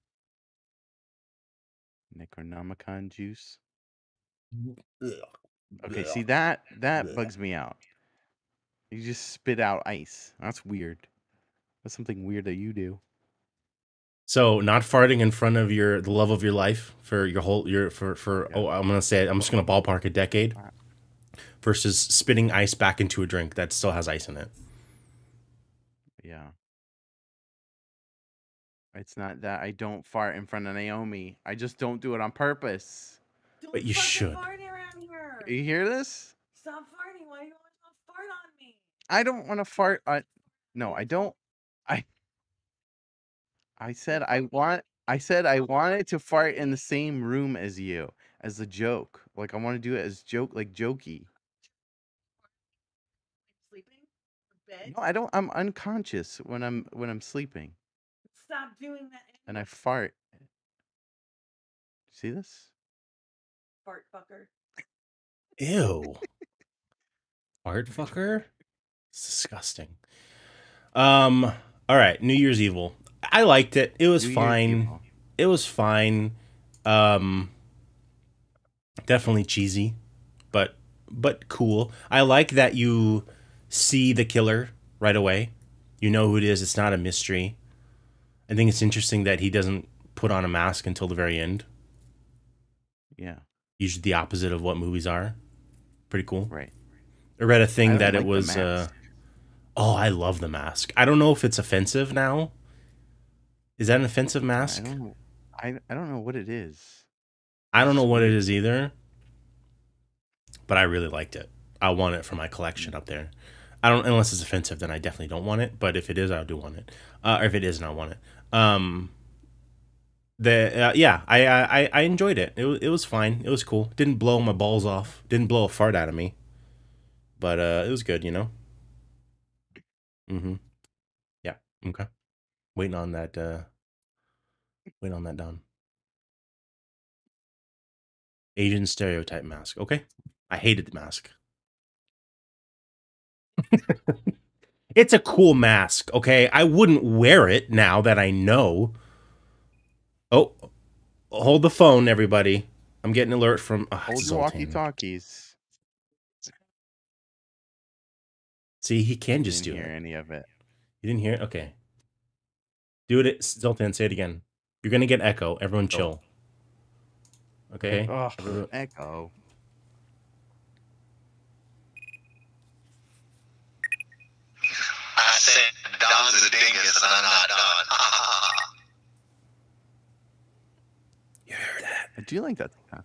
Necronomicon juice. Okay, see that that bugs me out. You just spit out ice. That's weird. That's something weird that you do. So not farting in front of your the love of your life for your whole your for for Yeah. oh I'm gonna say it, I'm just gonna ballpark a decade versus spitting ice back into a drink that still has ice in it. Yeah. It's not that I don't fart in front of Naomi. I just don't do it on purpose. Don't But you should. fart around here. You hear this? Stop farting. Why do you want to fart on me? I don't want to fart on. No, I don't. I. I said I want. I said I wanted to fart in the same room as you, as a joke. Like I want to do it as joke, like jokey. Sleeping? Bed? No, I don't. I'm unconscious when I'm when I'm sleeping, Stop doing that. and I fart. See this? fart fucker. Ew. Fart fucker? It's disgusting. Um, all right, New Year's Evil. I liked it. It was fine. It was fine. Um definitely cheesy, but but cool. I like that you see the killer right away. You know who it is. It's not a mystery. I think it's interesting that he doesn't put on a mask until the very end. Yeah. Usually the opposite of what movies are. Pretty cool. Right. I read a thing that like it was uh oh, I love the mask. I don't know if it's offensive now. Is that an offensive I mask? don't. I I don't know what it is. I don't know what it is either, but I really liked it. I want it for my collection up there. I don't unless it's offensive, then I definitely don't want it. But if it is, I do want it. Uh, or if it isn't, I want it. Um, the uh, yeah, I, I I enjoyed it. It was it was fine. It was cool. Didn't blow my balls off. Didn't blow a fart out of me. But uh, it was good, you know. Mm-hmm. Yeah. Okay. Waiting on that. Uh, waiting on that down. Asian stereotype mask. Okay. I hated the mask. it's a cool mask, okay? I wouldn't wear it now that I know. Oh, hold the phone, everybody. I'm getting alert from oh, Hold it's your walkie talkies. See, he can just Didn't do hear it. any of it. You didn't hear it? Okay. Do it, Zoltan. Say it again. You're gonna get echo. Everyone, oh. chill. Okay. Oh, ah, Everyone- [SIGHS] echo. I said Don's a dingus and I'm not Don. [LAUGHS] You heard that, I do like that. sound.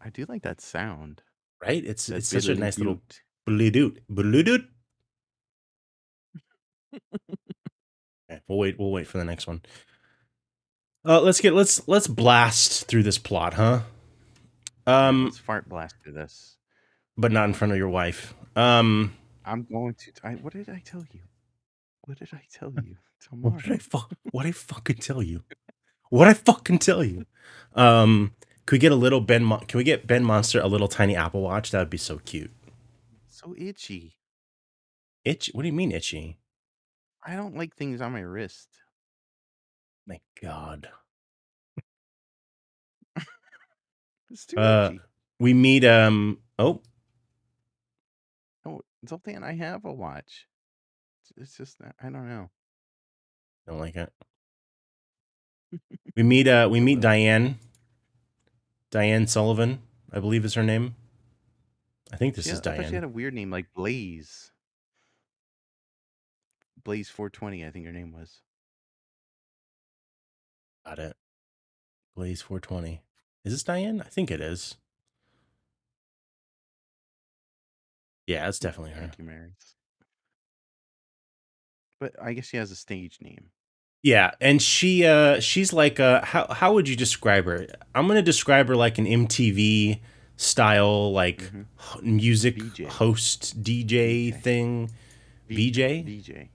I do like that sound. right? It's That it's such a nice little blue dude. Blue okay, [LAUGHS] we'll wait. We'll wait for the next one. Uh, let's get let's let's blast through this plot, huh? Um, let's fart blast through this. but not in front of your wife. Um, I'm going to. I, what did I tell you? What did I tell you? [LAUGHS] what did I Tomorrow. fuck? What I fucking tell you? What I fucking tell you? Um, could we get a little Ben? Mon- can we get Ben Monster a little tiny Apple Watch? That would be so cute. So itchy. Itch? What do you mean itchy? I don't like things on my wrist. My God. [LAUGHS] It's too Uh. We meet. Um. Oh, Oh, Zoltan, I have a watch. It's- just that I don't know. don't like it. We [LAUGHS] meet. Uh. We meet Diane. Diane Sullivan, I believe is her name. I think this She is thought she had a weird name like Blaze. Blaze 420, I think her name was. Got it. Blaze 420. Is this Diane? I think it is. Yeah, it's definitely her. Thank you, Marys. But I guess she has a stage name. Yeah, and she uh she's like uh how how would you describe her? I'm going to describe her like an MTV style like Mhm. music host DJ thing. VJ? VJ.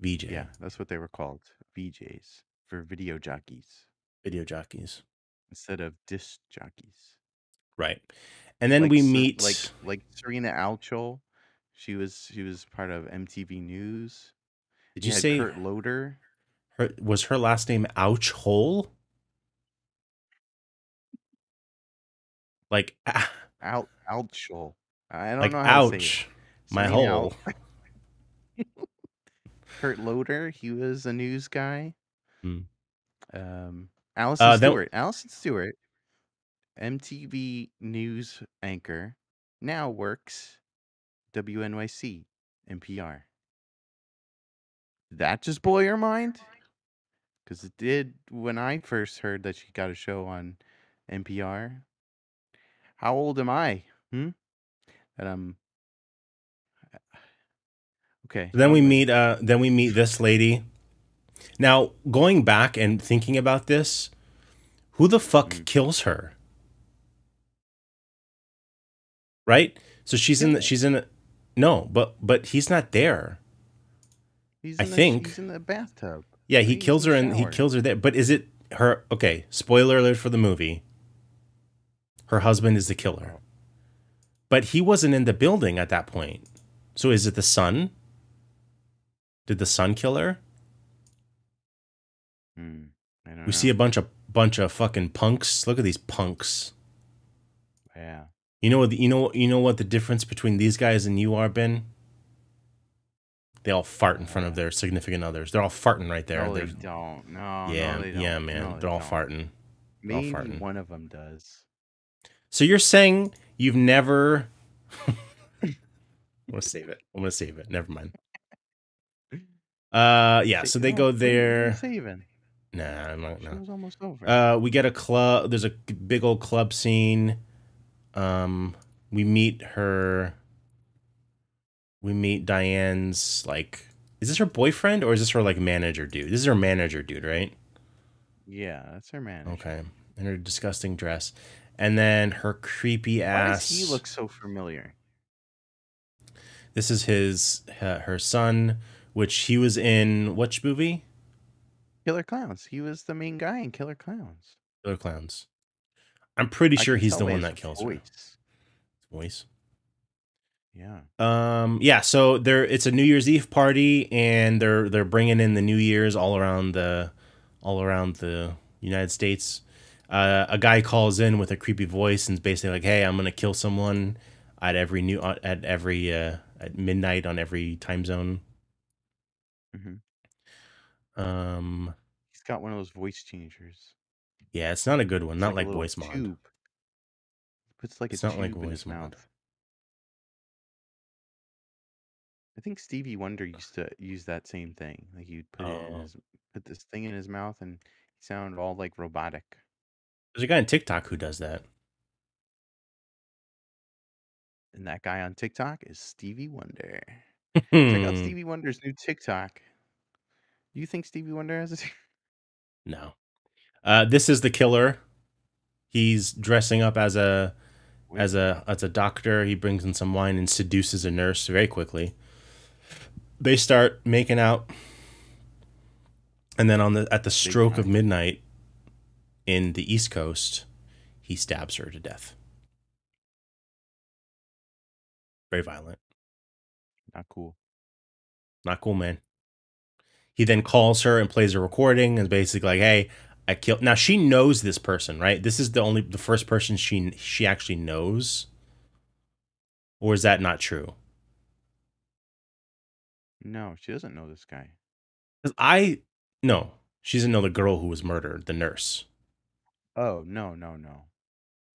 VJ. Yeah, that's what they were called. VJs for video jockeys Video jockeys. instead of disc jockeys. Right. And then Like we meet like like Serena Altschul. She was she was part of MTV News. Did you had say Kurt Loder? her was her last name Ouch Hole? Like ah, Al Altschul. I don't like know how to say it. ouch. My hole. [LAUGHS] [LAUGHS] Kurt Loder, he was a news guy. Hmm. Um, Allison Uh, Stewart. Allison Stewart, MTV news anchor, now works WNYC NPR. Did that just blow your mind? Because it did when I first heard that she got a show on NPR. How old am I? Hmm? That I'm. Okay. Then we meet uh then we meet this lady. Now, going back and thinking about this, who the fuck Mhm. kills her? Right? So she's in the, she's in a, no, but but he's not there. He's I in the, think- he's in the bathtub. Yeah, he He's kills her and he kills her there. But is it her okay, spoiler alert for the movie. Her husband is the killer. But he wasn't in the building at that point. So is it the son? Did the son kill her? Hmm, We know. see a bunch of bunch of fucking punks. Look at these punks. Yeah. You know what? You know you know what the difference between these guys and you are, Ben? They all fart in front of their significant others. They're all farting right there. no, they don't. No. yeah, no, they don't. yeah, man. No, they They're all don't. farting. all Maybe farting. one of them does. So you're saying you've never? [LAUGHS] I'm gonna save it. I'm gonna save it. Never mind. Uh, yeah. So they go what are you there. Saving. Nah, I'm not. No. Almost over. Uh, we get a club. There's a big old club scene. Um, we meet her. We meet Diane's like. Is this her boyfriend or is this her like manager dude? This is her manager dude, right? yeah, that's her man. Okay. In her disgusting dress, and then her creepy Why ass. does he look so familiar? This is his her, her son, which he was in. Which movie? Killer Klowns. He was the main guy in Killer Klowns. Killer Klowns. I'm pretty I sure he's the one that kills her. voice. Voice. Yeah. Um. Yeah. So there, it's a New Year's Eve party, and they're they're bringing in the New Year's all around the, all around the United States. Uh, a guy calls in with a creepy voice and is basically like, "Hey, I'm gonna kill someone at every new at every uh, at midnight on every time zone." Hmm Um. He's got one of those voice changers. Yeah, it's not a good one. It's Not a like, little voice mod. tube. Puts like It's a not like tube in his voice mod. mouth. I think Stevie Wonder used to use that same thing. Like you'd put it in Oh. his put this thing in his mouth and he sounded all like robotic. There's a guy on TikTok who does that. And that guy on TikTok is Stevie Wonder. Check out Hmm. Stevie Wonder's new TikTok. Do you think Stevie Wonder has a Tik- No. Uh, this is the killer. He's dressing up as a as a as a doctor. He brings in some wine and seduces a nurse very quickly. They start making out, and then on the at the stroke of midnight, in the East Coast, he stabs her to death. Very violent. Not cool. Not cool, man. He then calls her and plays a recording and basically like, "Hey, I killed." Now she knows this person, right? This is the only the first person she she actually knows. Or is that not true? No, she doesn't know this guy. Because I no, she doesn't know the girl who was murdered, the nurse. Oh no, no, no.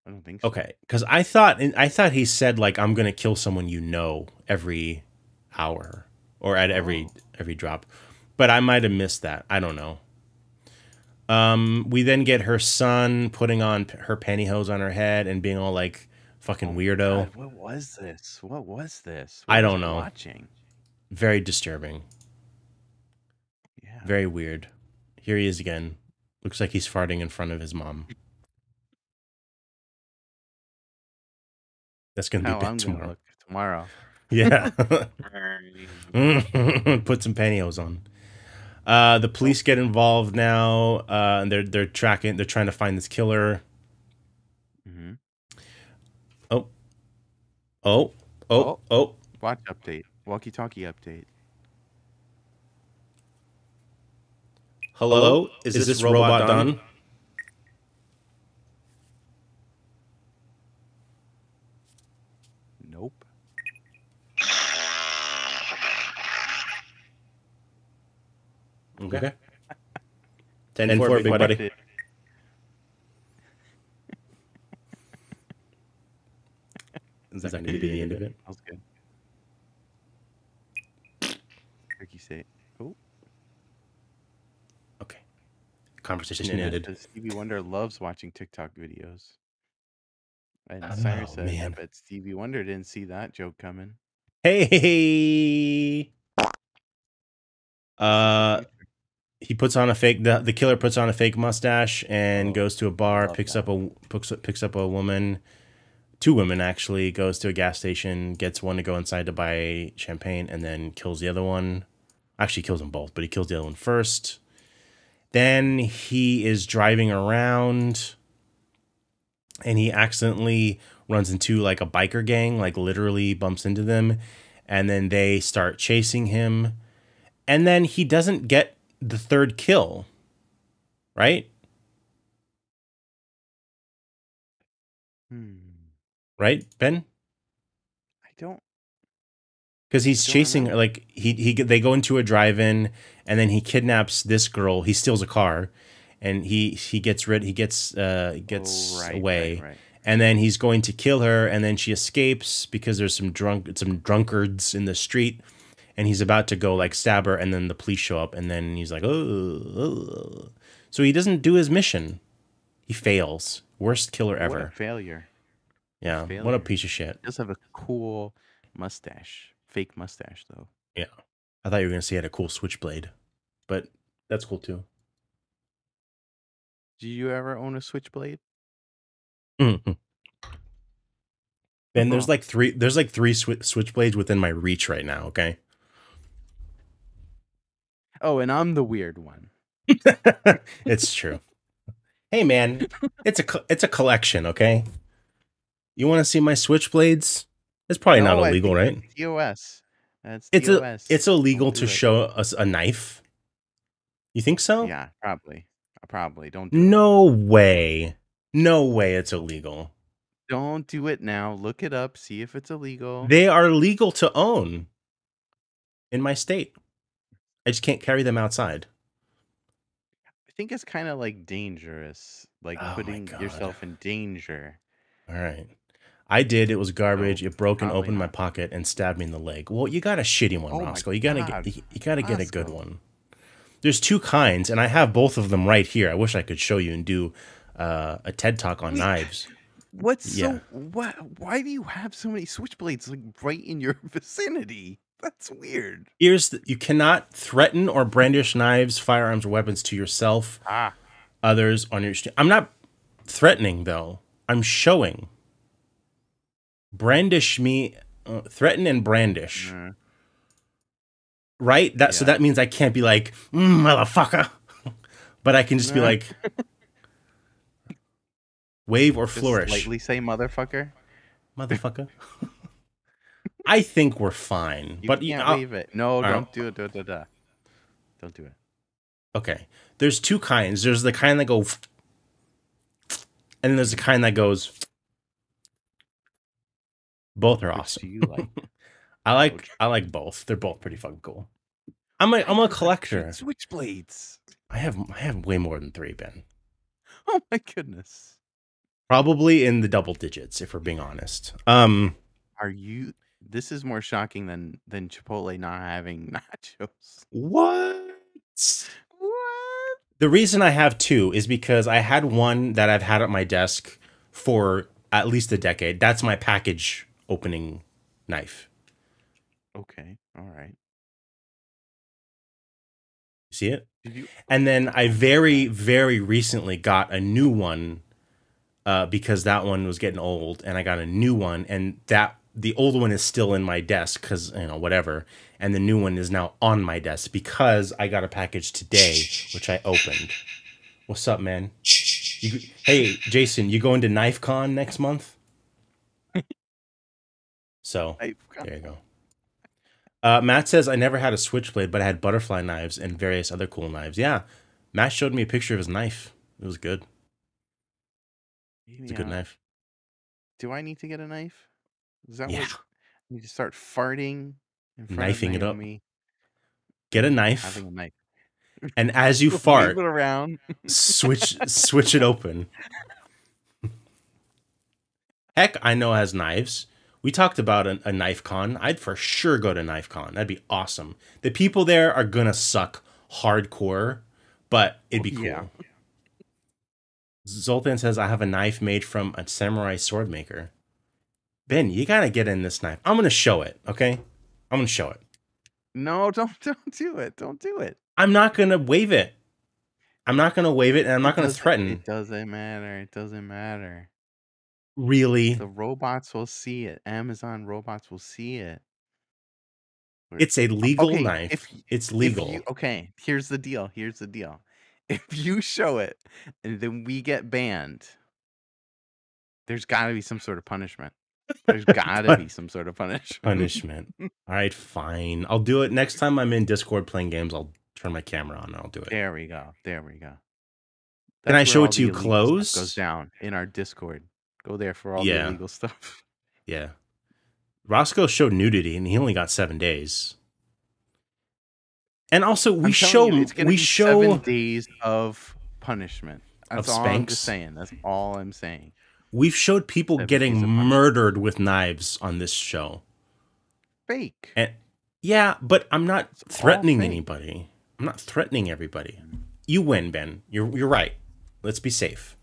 I don't think so. Okay, because I thought I thought he said like I'm gonna kill someone you know every hour or at every Oh. every drop, but I might have missed that. I don't know. Um, we then get her son putting on her pantyhose on her head and being all like fucking Oh weirdo. God, what was this? What was this? I What was don't know. Watching. Very disturbing. Yeah. Very weird. Here he is again. Looks like he's farting in front of his mom. That's gonna be big tomorrow. look tomorrow. Yeah. [LAUGHS] [LAUGHS] Put some pantyhose on. Uh, the police get involved now. Uh, and they're they're tracking. They're trying to find this killer. Mm-hmm. Oh, oh, oh, oh. Watch update. Walkie-talkie update. Hello, is, this, robot, done? Nope. Okay. [LAUGHS] Ten four, big buddy. Update. [LAUGHS] Is that going to be the end of it? That was good. Ricky say. Oh, Okay. Conversation yeah, ended. Stevie Wonder loves watching TikTok videos. And Oh, Cyrus said, "I man. bet Stevie Wonder didn't see that joke coming." Hey. Uh, he puts on a fake. The, the killer puts on a fake mustache and Oh, goes to a bar. Picks that. up a picks picks up a woman. Two women actually goes to a gas station. Gets one to go inside to buy champagne, and then kills the other one. Actually, kills them both, but he kills the other one first. Then he is driving around, and he accidentally runs into like a biker gang. Like literally bumps into them, and then they start chasing him and then he doesn't get the third kill right Hmm. right ben I don't. because he's Don't chasing remember. like he he they go into a drive-in and then he kidnaps this girl he steals a car and he he gets rid he gets uh gets Oh, right, away Right, right. and then he's going to kill her and then she escapes because there's some drunk some drunkards in the street and he's about to go like stab her and then the police show up and then he's like oh, oh. so he doesn't do his mission he fails worst killer ever failure. yeah what a piece of shit He does have a cool mustache. Fake mustache though. Yeah. I thought you were gonna say he had a cool switchblade but that's cool too Do you ever own a switchblade? Mhm. Ben, there's like three. There's like three swi- switchblades within my reach right now. Okay, Oh, and I'm the weird one. [LAUGHS] it's true. Hey, man, it's a co- it's a collection. Okay, you want to see my switchblades? It's probably not No, I illegal, right? TOS. That's It's a it's illegal Don't to it. show us a knife. You think so? Yeah, probably. Probably. Don't do it. No way. No way. It's illegal. Don't do it now. Look it up. See if it's illegal. They are legal to own in my state. I just can't carry them outside. I think it's kind of like dangerous, like Oh putting yourself in danger. All right. I did. It was garbage. Oh, it broke and opened my pocket and stabbed me in the leg. Well, you got a shitty one, Oh Roscoe. You gotta God, get you, gotta get a good one. There's two kinds, and I have both of them right here. I wish I could show you and do uh, a TED talk on knives. What's Yeah. so what? Why do you have so many switchblades like right in your [LAUGHS] vicinity? That's weird. Here's the, you cannot threaten or brandish knives, firearms, or weapons to yourself, Ah, others on your street. I'm not threatening though. I'm showing. brandish me, uh, threaten and brandish, Mm. right? That so that means I can't be like mm, motherfucker, [LAUGHS] but I can just be like wave or Just flourish, Lightly say motherfucker. motherfucker. [LAUGHS] I think we're fine, You but can't you- I'll- wave it. No, don't do it. Da, da, da. Don't do it. Okay. There's two kinds. There's the kind that go and then there's the kind that goes both are Which awesome. do you like? [LAUGHS] I like Okay. I like both. They're both pretty fucking cool. I'm a I'm a collector. Switchblades. I have I have way more than 3, Ben. Oh my goodness. Probably in the double digits if we're being honest. Um Are you? This is more shocking than than Chipotle not having [LAUGHS] nachos. what? What? The reason I have two is because I had one that I've had at my desk for at least a decade. That's my package opening knife. Okay. All right. See it? You? And then I very, very recently got a new one uh, because that one was getting old, and I got a new one, and that the old one is still in my desk because you know whatever, and the new one is now on my desk because I got a package today, which I opened. What's up, man? You, hey, Jason, you going to Knife Con next month? [LAUGHS] So there you go. Uh, Matt says I never had a switchblade, but I had butterfly knives and various other cool knives. Yeah, Matt showed me a picture of his knife. It was good. It's a good knife. Do I need to get a knife? Is that Yeah, what? I need to start farting in front Knifing it up. Naomi, get a knife, having a knife. [LAUGHS] and as you Wave fart, around. switch switch it open. [LAUGHS] Heck, I know has knives. We talked about a, a knife con. I'd for sure go to knife con. That'd be awesome. The people there are gonna suck hardcore, but it'd be cool. Yeah. Zoltan says I have a knife made from a samurai sword maker. Ben, you gotta get in this knife. I'm gonna show it, okay? I'm gonna show it. No, [LAUGHS] don't don't do it. Don't do it. I'm not gonna wave it. I'm not gonna wave it, and I'm not gonna threaten. It doesn't matter. It doesn't matter. Really, The robots will see it. Amazon robots will see it. it's a legal Okay, knife. if it's legal. you- okay, here's the deal. Here's the deal. [LAUGHS] If you show it and then we get banned, there's got to be some sort of punishment. There's got to be [LAUGHS] some sort of punishment. punishment. All right, fine. I'll do it next time I'm in Discord playing games. I'll turn my camera on and I'll do it. There we go. There we go. Can I show it to you close? Goes down in our Discord. Go there for all Yeah. the illegal stuff. [LAUGHS] Yeah. Roscoe showed nudity and he only got seven days. And also, we show you, we show seven days of punishment. That's Of all I'm just saying. That's all I'm saying. We've showed people getting days of punishment. murdered with knives on this show. Fake. And yeah, but I'm not It's threatening anybody. I'm not threatening everybody. You win, Ben. You're you're right. Let's be safe.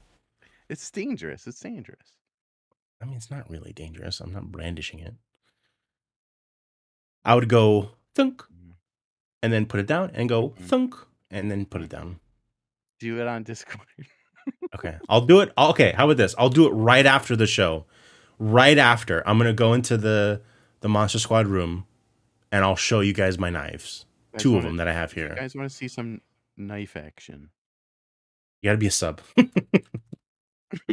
It's dangerous. It's dangerous. I mean, it's not really dangerous. I'm not brandishing it. I would go thunk and then put it down and go Mhm. thunk and then put it down. Do it on Discord. [LAUGHS] Okay. I'll do it. Okay. How about this? I'll do it right after the show. Right after. I'm going to go into the the Monster Squad room and I'll show you guys my knives. Two of wanna- them that I have You here. guys want to see some knife action? You got to be a sub. [LAUGHS]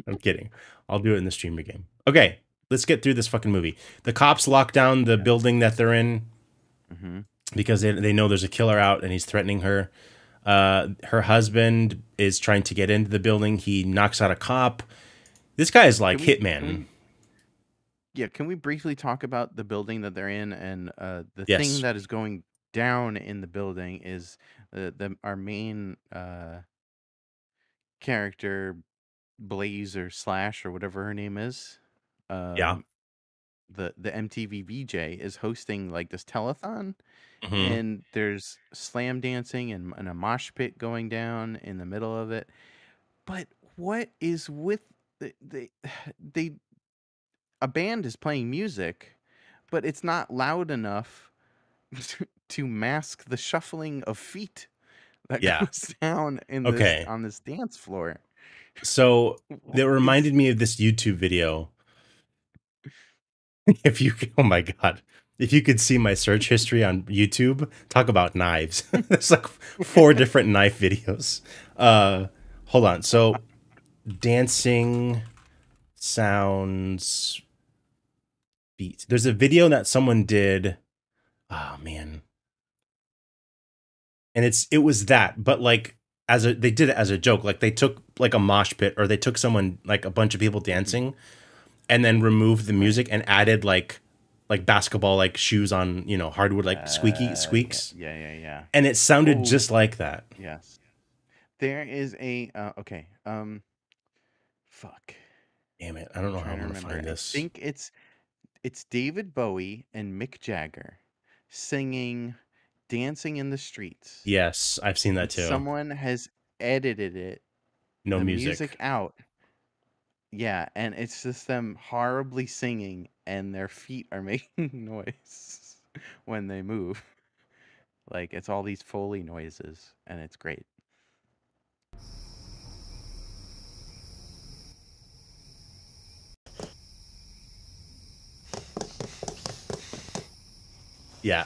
I'm kidding. I'll do it in the streamer game. Okay. Let's get through this fucking movie. The cops lock down the building that they're in. Mm-hmm. because they, they know there's a killer out and he's threatening her. Uh, her husband is trying to get into the building. He knocks out a cop. This guy is like we- hitman. we- Yeah, can we briefly talk about the building that they're in and uh, the Yes. thing that is going down in the building is uh, the our main uh, character Blaze or Slash or whatever her name is. Um, Yeah. The the MTV VJ is hosting like this telethon Mhm. and there's slam dancing and, and a mosh pit going down in the middle of it. But what is with the, they [SIGHS] they a band is playing music, but it's not loud enough to, to mask the shuffling of feet that [LAUGHS] Yeah. goes down in Okay. this on this dance floor. So [LAUGHS] that reminded me of this YouTube video [LAUGHS] if you oh my god if you could see my search history on youtube talk about knives. [LAUGHS] There's like four [LAUGHS] different knife videos. Uh hold on. So dancing sounds beats there's a video that someone did. Oh man. And it's it was that but like as a they did it as a joke. Like they took like a mosh pit or they took someone like a bunch of people dancing and then removed the music and added like like basketball like shoes on you know hardwood like squeaky Uh, squeaks Yeah, yeah, yeah. and it sounded Ooh. just like that Yes. There is a uh, okay. Um, fuck. damn it i don't know how i'm gonna find I this think it's it's David Bowie and Mick Jagger singing "Dancing in the Streets." yes i've seen that too Someone has edited it, no the music. out. Yeah, and it's just them horribly singing, and their feet are [LAUGHS] making noise when they move. Like it's all these foley noises, and it's great. yeah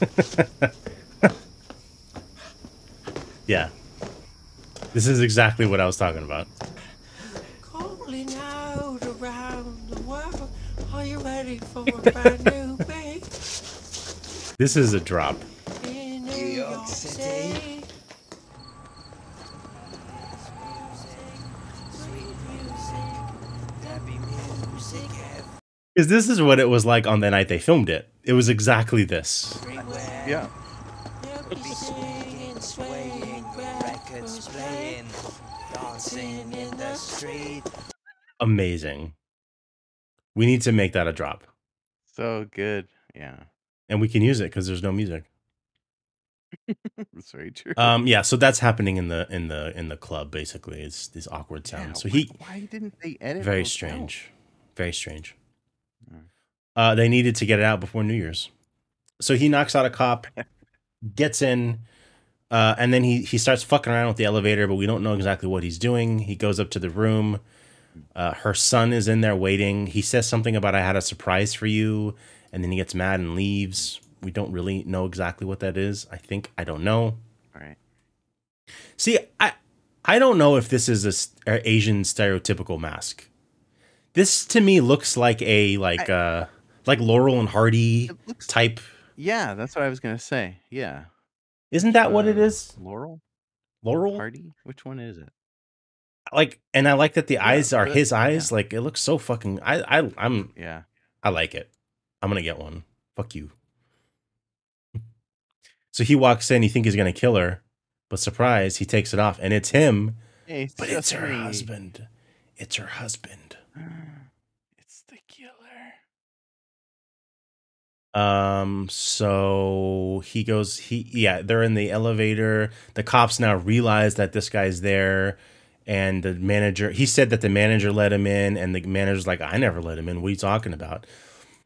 [LAUGHS] yeah this is exactly what i was talking about this is a drop in New York York City? City? Happy music because this is what it was like on the night they filmed it it was exactly this. Yeah. Every singing, swaying, records playing, dancing in the street. amazing we need to make that a drop So good. Yeah. and we can use it because there's no music [LAUGHS] That's very true. um yeah so that's happening in the in the in the club basically it's these awkward Yeah, sounds so he Why didn't they edit? very those out? strange very strange Mm. uh they needed to get it out before new year's so he knocks out a cop [LAUGHS] gets in uh and then he he starts fucking around with the elevator but we don't know exactly what he's doing he goes up to the room uh her son is in there waiting he says something about i had a surprise for you and then he gets mad and leaves we don't really know exactly what that is i think i don't know All right. See, I I don't know if this is a Asian stereotypical mask. This to me looks like a like uh like Laurel and Hardy looks. type. Yeah, that's what I was gonna say. Yeah. Isn't that what it Uh. Laurel Laurel? Hardy. Which one is it? Like and I like that the Yeah, eyes are his eyes. Like it looks so fucking I I I'm Yeah. I like it. I'm going to get one. Fuck you. [LAUGHS] So he walks in, you think he's going to kill her, but surprise, he takes it off and it's him, Hey, but it's her me. husband. It's her husband. It's the killer. Um, so he goes, he, yeah, they're in the elevator. The cops now realize that this guy's there. And the manager, he said that the manager let him in, and the manager's like, I never let him in. What are you talking about?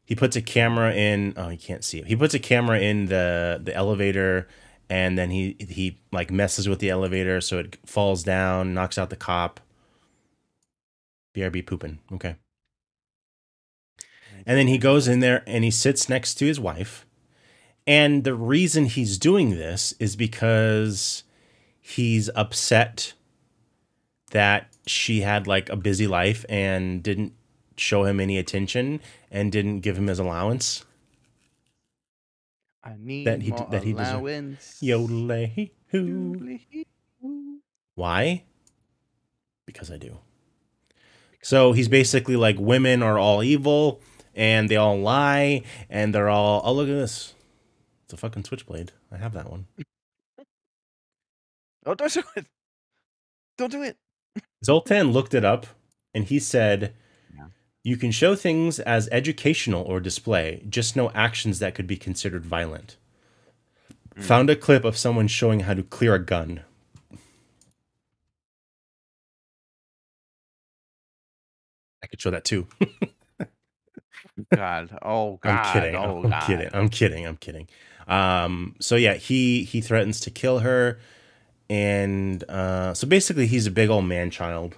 He puts a camera in. Oh, you can't see it. He puts a camera in the the elevator, and then he he like messes with the elevator, so it falls down, knocks out the cop. BRB pooping. Okay. And then he goes in there and he sits next to his wife. And the reason he's doing this is because he's upset that she had like a busy life and didn't show him any attention and didn't give him his allowance. I need That he more that he allowance. Yodelay. Doodly-hoo. Why? Because I do. So he's basically like women are all evil and they all lie and they're all oh look at this. It's a fucking switchblade. I have that one. [LAUGHS] Oh, don't do it. Don't do it. Zoltan looked it up and he said Yeah. you can show things as educational or display, just no actions that could be considered violent. Mm. Found a clip of someone showing how to clear a gun. I could show that too. [LAUGHS] God. Oh God. I'm kidding. Oh I'm God. kidding. I'm kidding. I'm kidding. Um, so yeah, he he threatens to kill her, and uh, so basically he's a big old man child,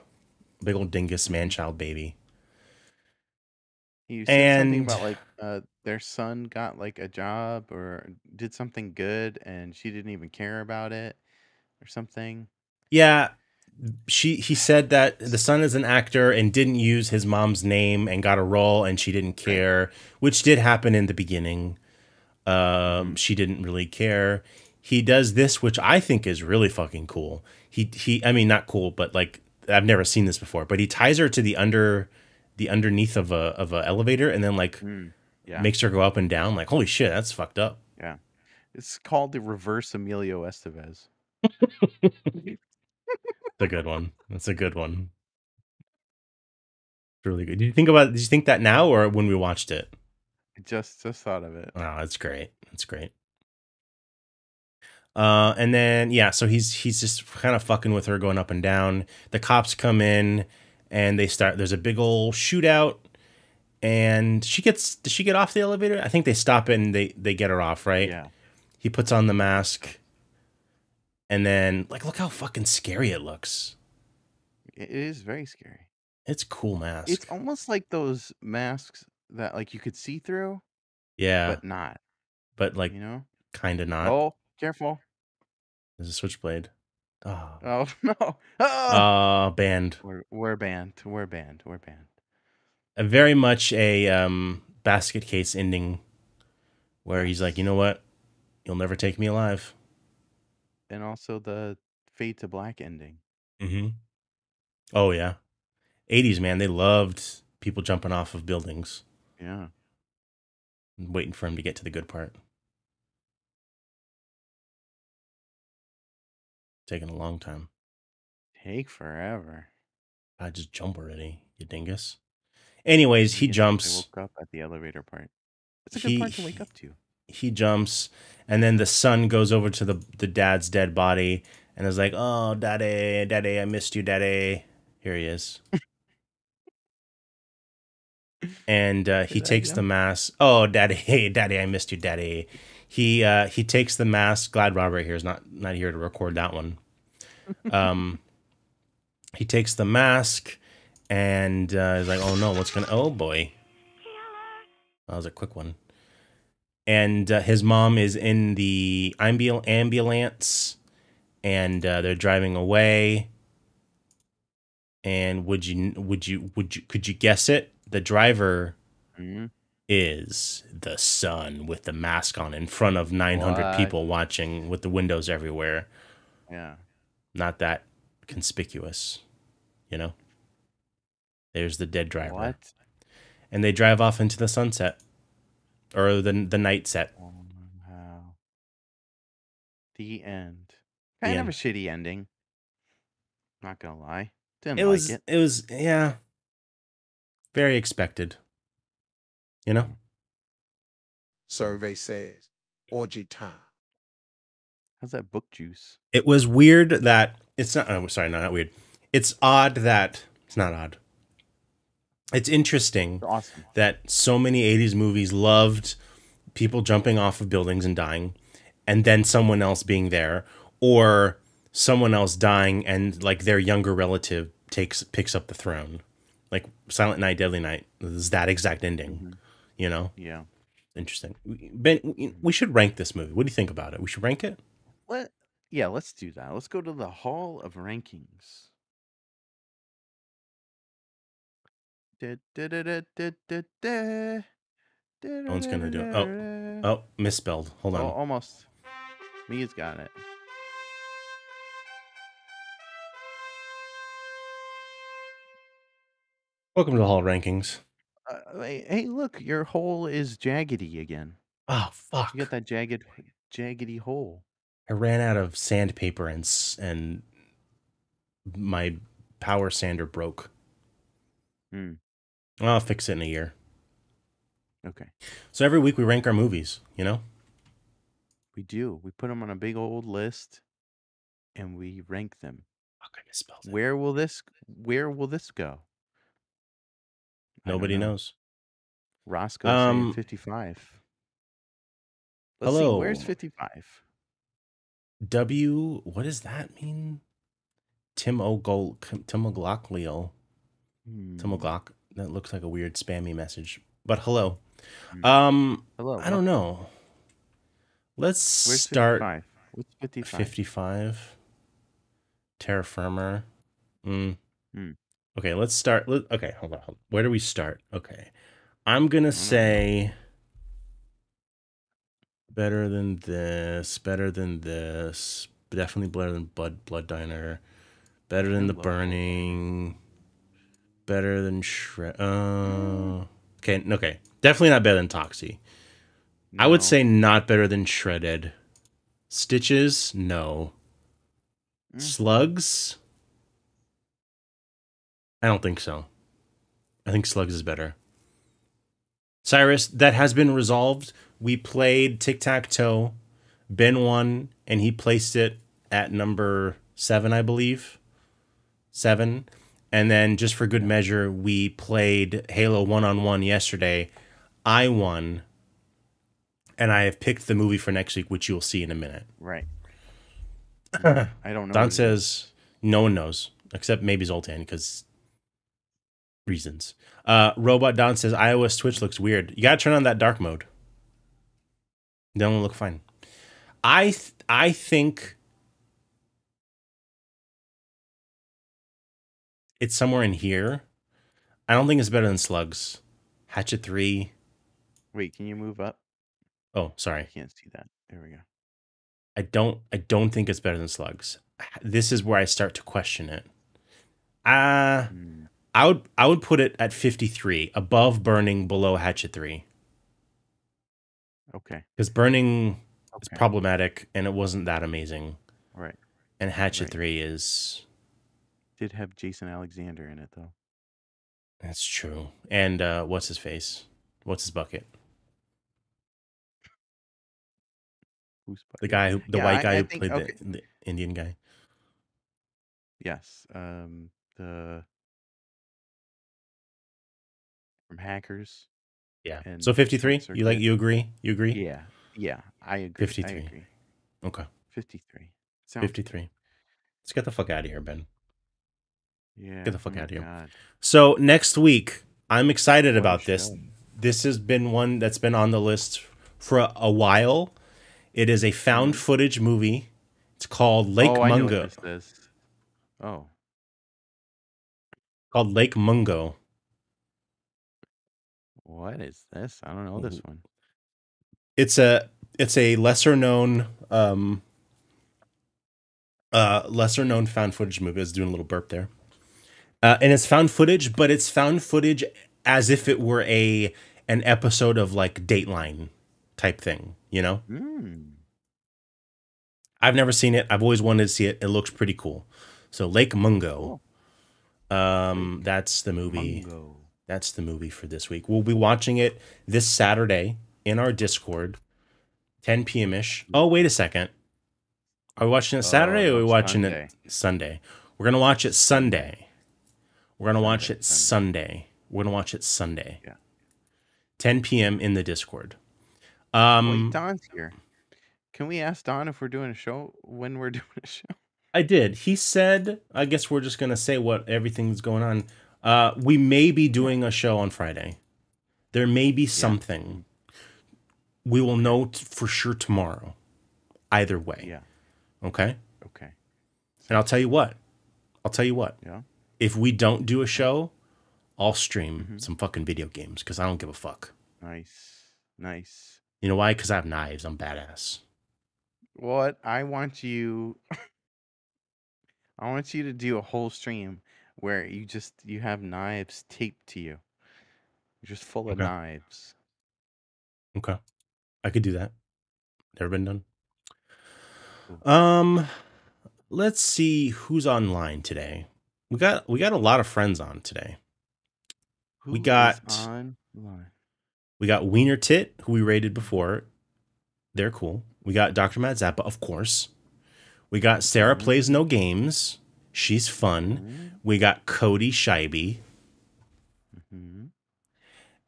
big old dingus man child baby. He said something And about like uh, their son got like a job or did something good, and she didn't even care about it, or something. yeah, she he said that the son is an actor and didn't use his mom's name and got a role and she didn't care, which did happen in the beginning. Um, she didn't really care. He does this, which I think is really fucking cool. He he, I mean, not cool, but like I've never seen this before. But he ties her to the under, the underneath of a of a elevator, and then like Mm, yeah, makes her go up and down. Like holy shit, that's fucked up. yeah. It's called the reverse Emilio Estevez. It's a good one. That's a good one. It's really good. Did you think about? Did you think that now or when we watched it? I just just thought of it. Oh, that's great. That's great. Uh, and then yeah, so he's he's just kind of fucking with her, going up and down. The cops come in, and they start. There's a big old shootout, and she gets. Does she get off the elevator? I think they stop it and they they get her off. Right. Yeah, He puts on the mask, and then like, look how fucking scary it looks. it is very scary. It's cool mask. It's almost like those masks that like you could see through, yeah, but not. but like You know? kind of not. Oh, careful! There's a switchblade. Oh, Oh [LAUGHS] no! Oh! uh, banned. We're we're banned. We're banned. We're banned. A very much a um, basket case ending, where he's like, you know what, you'll never take me alive. And also the fade to black ending. Mm-hmm. Oh yeah, '80s man, they loved people jumping off of buildings, Yeah. waiting for him to get to the good part. Taking a long time. Take forever. I just jump already, you dingus. Anyways, he know, I jumps. woke up at the elevator part. It's a good part to wake up to. he jumps and then the son goes over to the the dad's dead body and is like oh daddy daddy i missed you daddy here he is and uh, [LAUGHS] he takes the mask oh daddy [LAUGHS] daddy i missed you daddy he uh he takes the mask. Glad robert here is not not here to record that one. [LAUGHS] Um he takes the mask and uh is like oh no what's gonna oh boy. That was a quick one. And uh, his mom is in the ambul- ambulance and uh, they're driving away. And would you would you would you could you guess it? The driver Mhm. Is the son with the mask on in front of 900 What? people watching with the windows everywhere Yeah. not that conspicuous you know there's the dead driver What? and they drive off into the sunset or the the night set Oh, Wow. The end. The Kind of end. a shitty ending. Not gonna lie. Didn't it like was it. it was yeah very expected you know Survey says orgy time. How's that book juice? it was weird that it's not oh, sorry not weird it's odd that it's not odd it's interesting Awesome. that so many 80s movies loved people jumping off of buildings and dying and then someone else being there or someone else dying and like their younger relative takes picks up the throne like silent night deadly night is that exact ending Mhm. You know Yeah. interesting ben we- should rank this movie what do you think about it we should rank it Let yeah, let's do that. Let's go to the Hall of Rankings. No one's gonna do it. Oh, oh misspelled hold on Oh, almost. Mia's got it. welcome to the hall rankings hey, hey, look, your hole is jaggedy again. oh fuck You got that jagged, jaggedy hole. I ran out of sandpaper and s- and my power sander broke. Hmm. I'll fix it in a year. Okay, So every week we rank our movies, you know? we do. We put them on a big old list, and we rank them. Fuck, I misspelled it. Where will this? Where will this go? I don't Nobody know. knows. Roscoe Um, saying fifty-five. Let's see. Where's fifty-five? W, what does that mean? Tim O'Gol, Tim O'Glockleal. Hmm. Tim O'Glock. That looks like a weird spammy message. but hello. Mm. Um, Hello. I don't know. Let's Where's start 55? What's 55? 55. Terra firma. Mm. Hmm. Okay, let's start. Let, okay, hold on, hold on. Where do we start? Okay. I'm going to say better than this, better than this, definitely better than Blood Blood Diner, better than The Burning, better than Shred. Uh, okay, okay. Definitely not better than Toxie. I would say not better than Shredded. Stitches, no. Mm. Slugs, I don't think so. I think Slugs is better. Cyrus, that has been resolved. We played tic tac toe. Ben won, and he placed it at number seven, I believe. Seven. And then, just for good measure, we played Halo one on one yesterday. I won, and I have picked the movie for next week, which you will see in a minute. Right. [LAUGHS] I don't know. Don what it is. says no one knows except maybe Zoltan because reasons. Uh, Robot Don says iOS Twitch looks weird. You gotta turn on that dark mode. Then it'll look fine. I th- I think it's somewhere in here. I don't think it's better than Slugs. Hatchet three. Wait, can you move up? Oh, sorry. I can't see that. There we go. I don't I don't think it's better than Slugs. This is where I start to question it. Uh Hmm. I would I would put it at 53, above Burning, below Hatchet 3. Okay. Because Burning is problematic and it wasn't that amazing. Right. And Hatchet Right. 3 is Did have Jason Alexander in it though. that's true. And uh what's his face? What's his bucket? Who's The guy who the Yeah, white I- guy I who think- played okay. the, the Indian guy. Yes. Um. The from Hackers. Yeah. And so 53? You like you agree? You agree? Yeah. Yeah. I agree. 53. I agree. Okay. Fifty-three. Sounds good. 53. Let's get the fuck out of here, Ben. Yeah. Get the fuck oh my outta here. God. So next week, I'm excited What about this. show. This has been one that's been on the list for a, a while. It is a found footage movie. It's called Lake Mm-hmm. oh, I know Mungo. this. Oh. Called Lake Mungo. What is this? I don't know this one. It's a it's a lesser known um uh lesser known found footage movie. I was doing a little burp there. Uh, and it's found footage, but it's found footage as if it were a an episode of like Dateline type thing, you know? Mm. I've never seen it. I've always wanted to see it. It looks pretty cool. So Lake Mungo. Um, that's the movie. Mungo. That's the movie for this week. We'll be watching it this Saturday in our Discord, 10 p.m. ish. Oh, wait a second. Are we watching it Saturday or are we watching Sunday. it Sunday? We're gonna watch it Sunday. We're gonna watch Sunday, it Sunday. We're gonna watch it Sunday. Yeah. 10 p.m. in the Discord. Um, Wait, Don's here. Can we ask Don if we're doing a show when we're [LAUGHS] doing a show? I did. He said, I guess we're just going to say what everything's going on. Uh, we may be doing a show on Friday. There may be something. We will know t- for sure tomorrow. Either way. Yeah. Okay. Okay. And I'll tell you what. I'll tell you what. Yeah. If we don't do a show, I'll stream Mhm. some fucking video games because I don't give a fuck. Nice. Nice. You know why? Because I have knives. I'm badass. What I want you [COUGHS] I want you to do a whole stream where you just you have knives taped to you. You're just full of Okay. knives. Okay. I could do that. Never been done. Cool. Um let's see who's online today. We got we got a lot of friends on today. Who We got- online. We got Wiener Tit, who we rated before. They're cool. We got Dr. Matt Zappa, of course. We got Sarah Mhm. Plays No Games. She's fun. We got Cody Scheibe, Mm-hmm.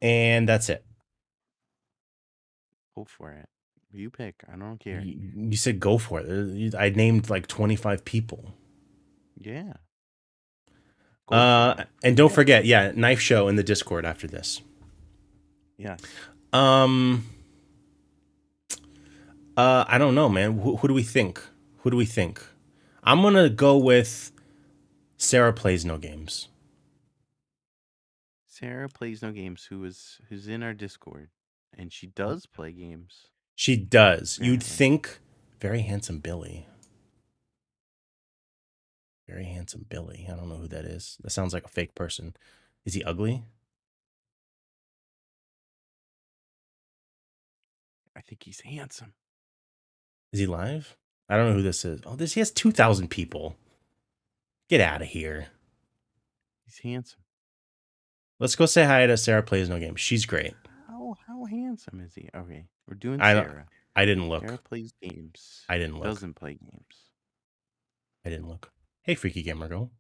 and that's it. Go for it. You pick. I don't care. You, you said go for it. I named like 25 people. Yeah. Go Uh, and don't Yeah. forget, yeah, knife show in the Discord after this. Yeah. Um. Uh, I don't know, man. Who, who do we think? Who do we think? I'm gonna go with Sarah plays no games. Sarah plays no games. Who is who's in our Discord, and she does play games. She does. You'd think very handsome Billy. Very handsome Billy. I don't know who that is. That sounds like a fake person. Is he ugly? I think he's handsome. Is he live? I don't know who this is. Oh, this he has two thousand people. Get out of here. He's handsome. Let's go say hi to Sarah plays no games. She's great. How how handsome is he? Okay, we're doing I Sarah. I didn't look. Sarah plays games. I didn't look. Doesn't play games. I didn't look. Hey, freaky gamer girl.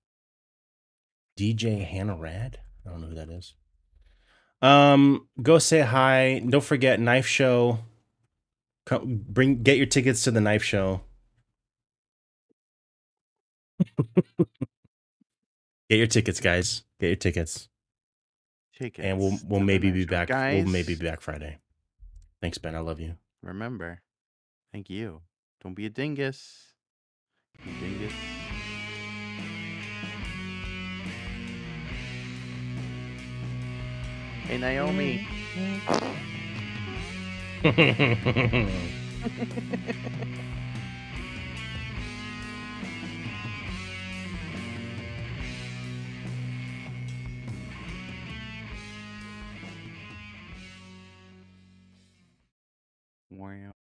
DJ Hannah Rad. I don't know who that is. Um, go say hi. Don't forget knife show. Come, bring get your tickets to the knife show. Get your tickets, guys. Get your tickets, Tickets. and we'll we'll maybe be back. Guys, We'll maybe be back Friday. Thanks, Ben. I love you. Remember, thank you. Don't be a dingus. You dingus. Hey Naomi. [LAUGHS] [LAUGHS] Wario.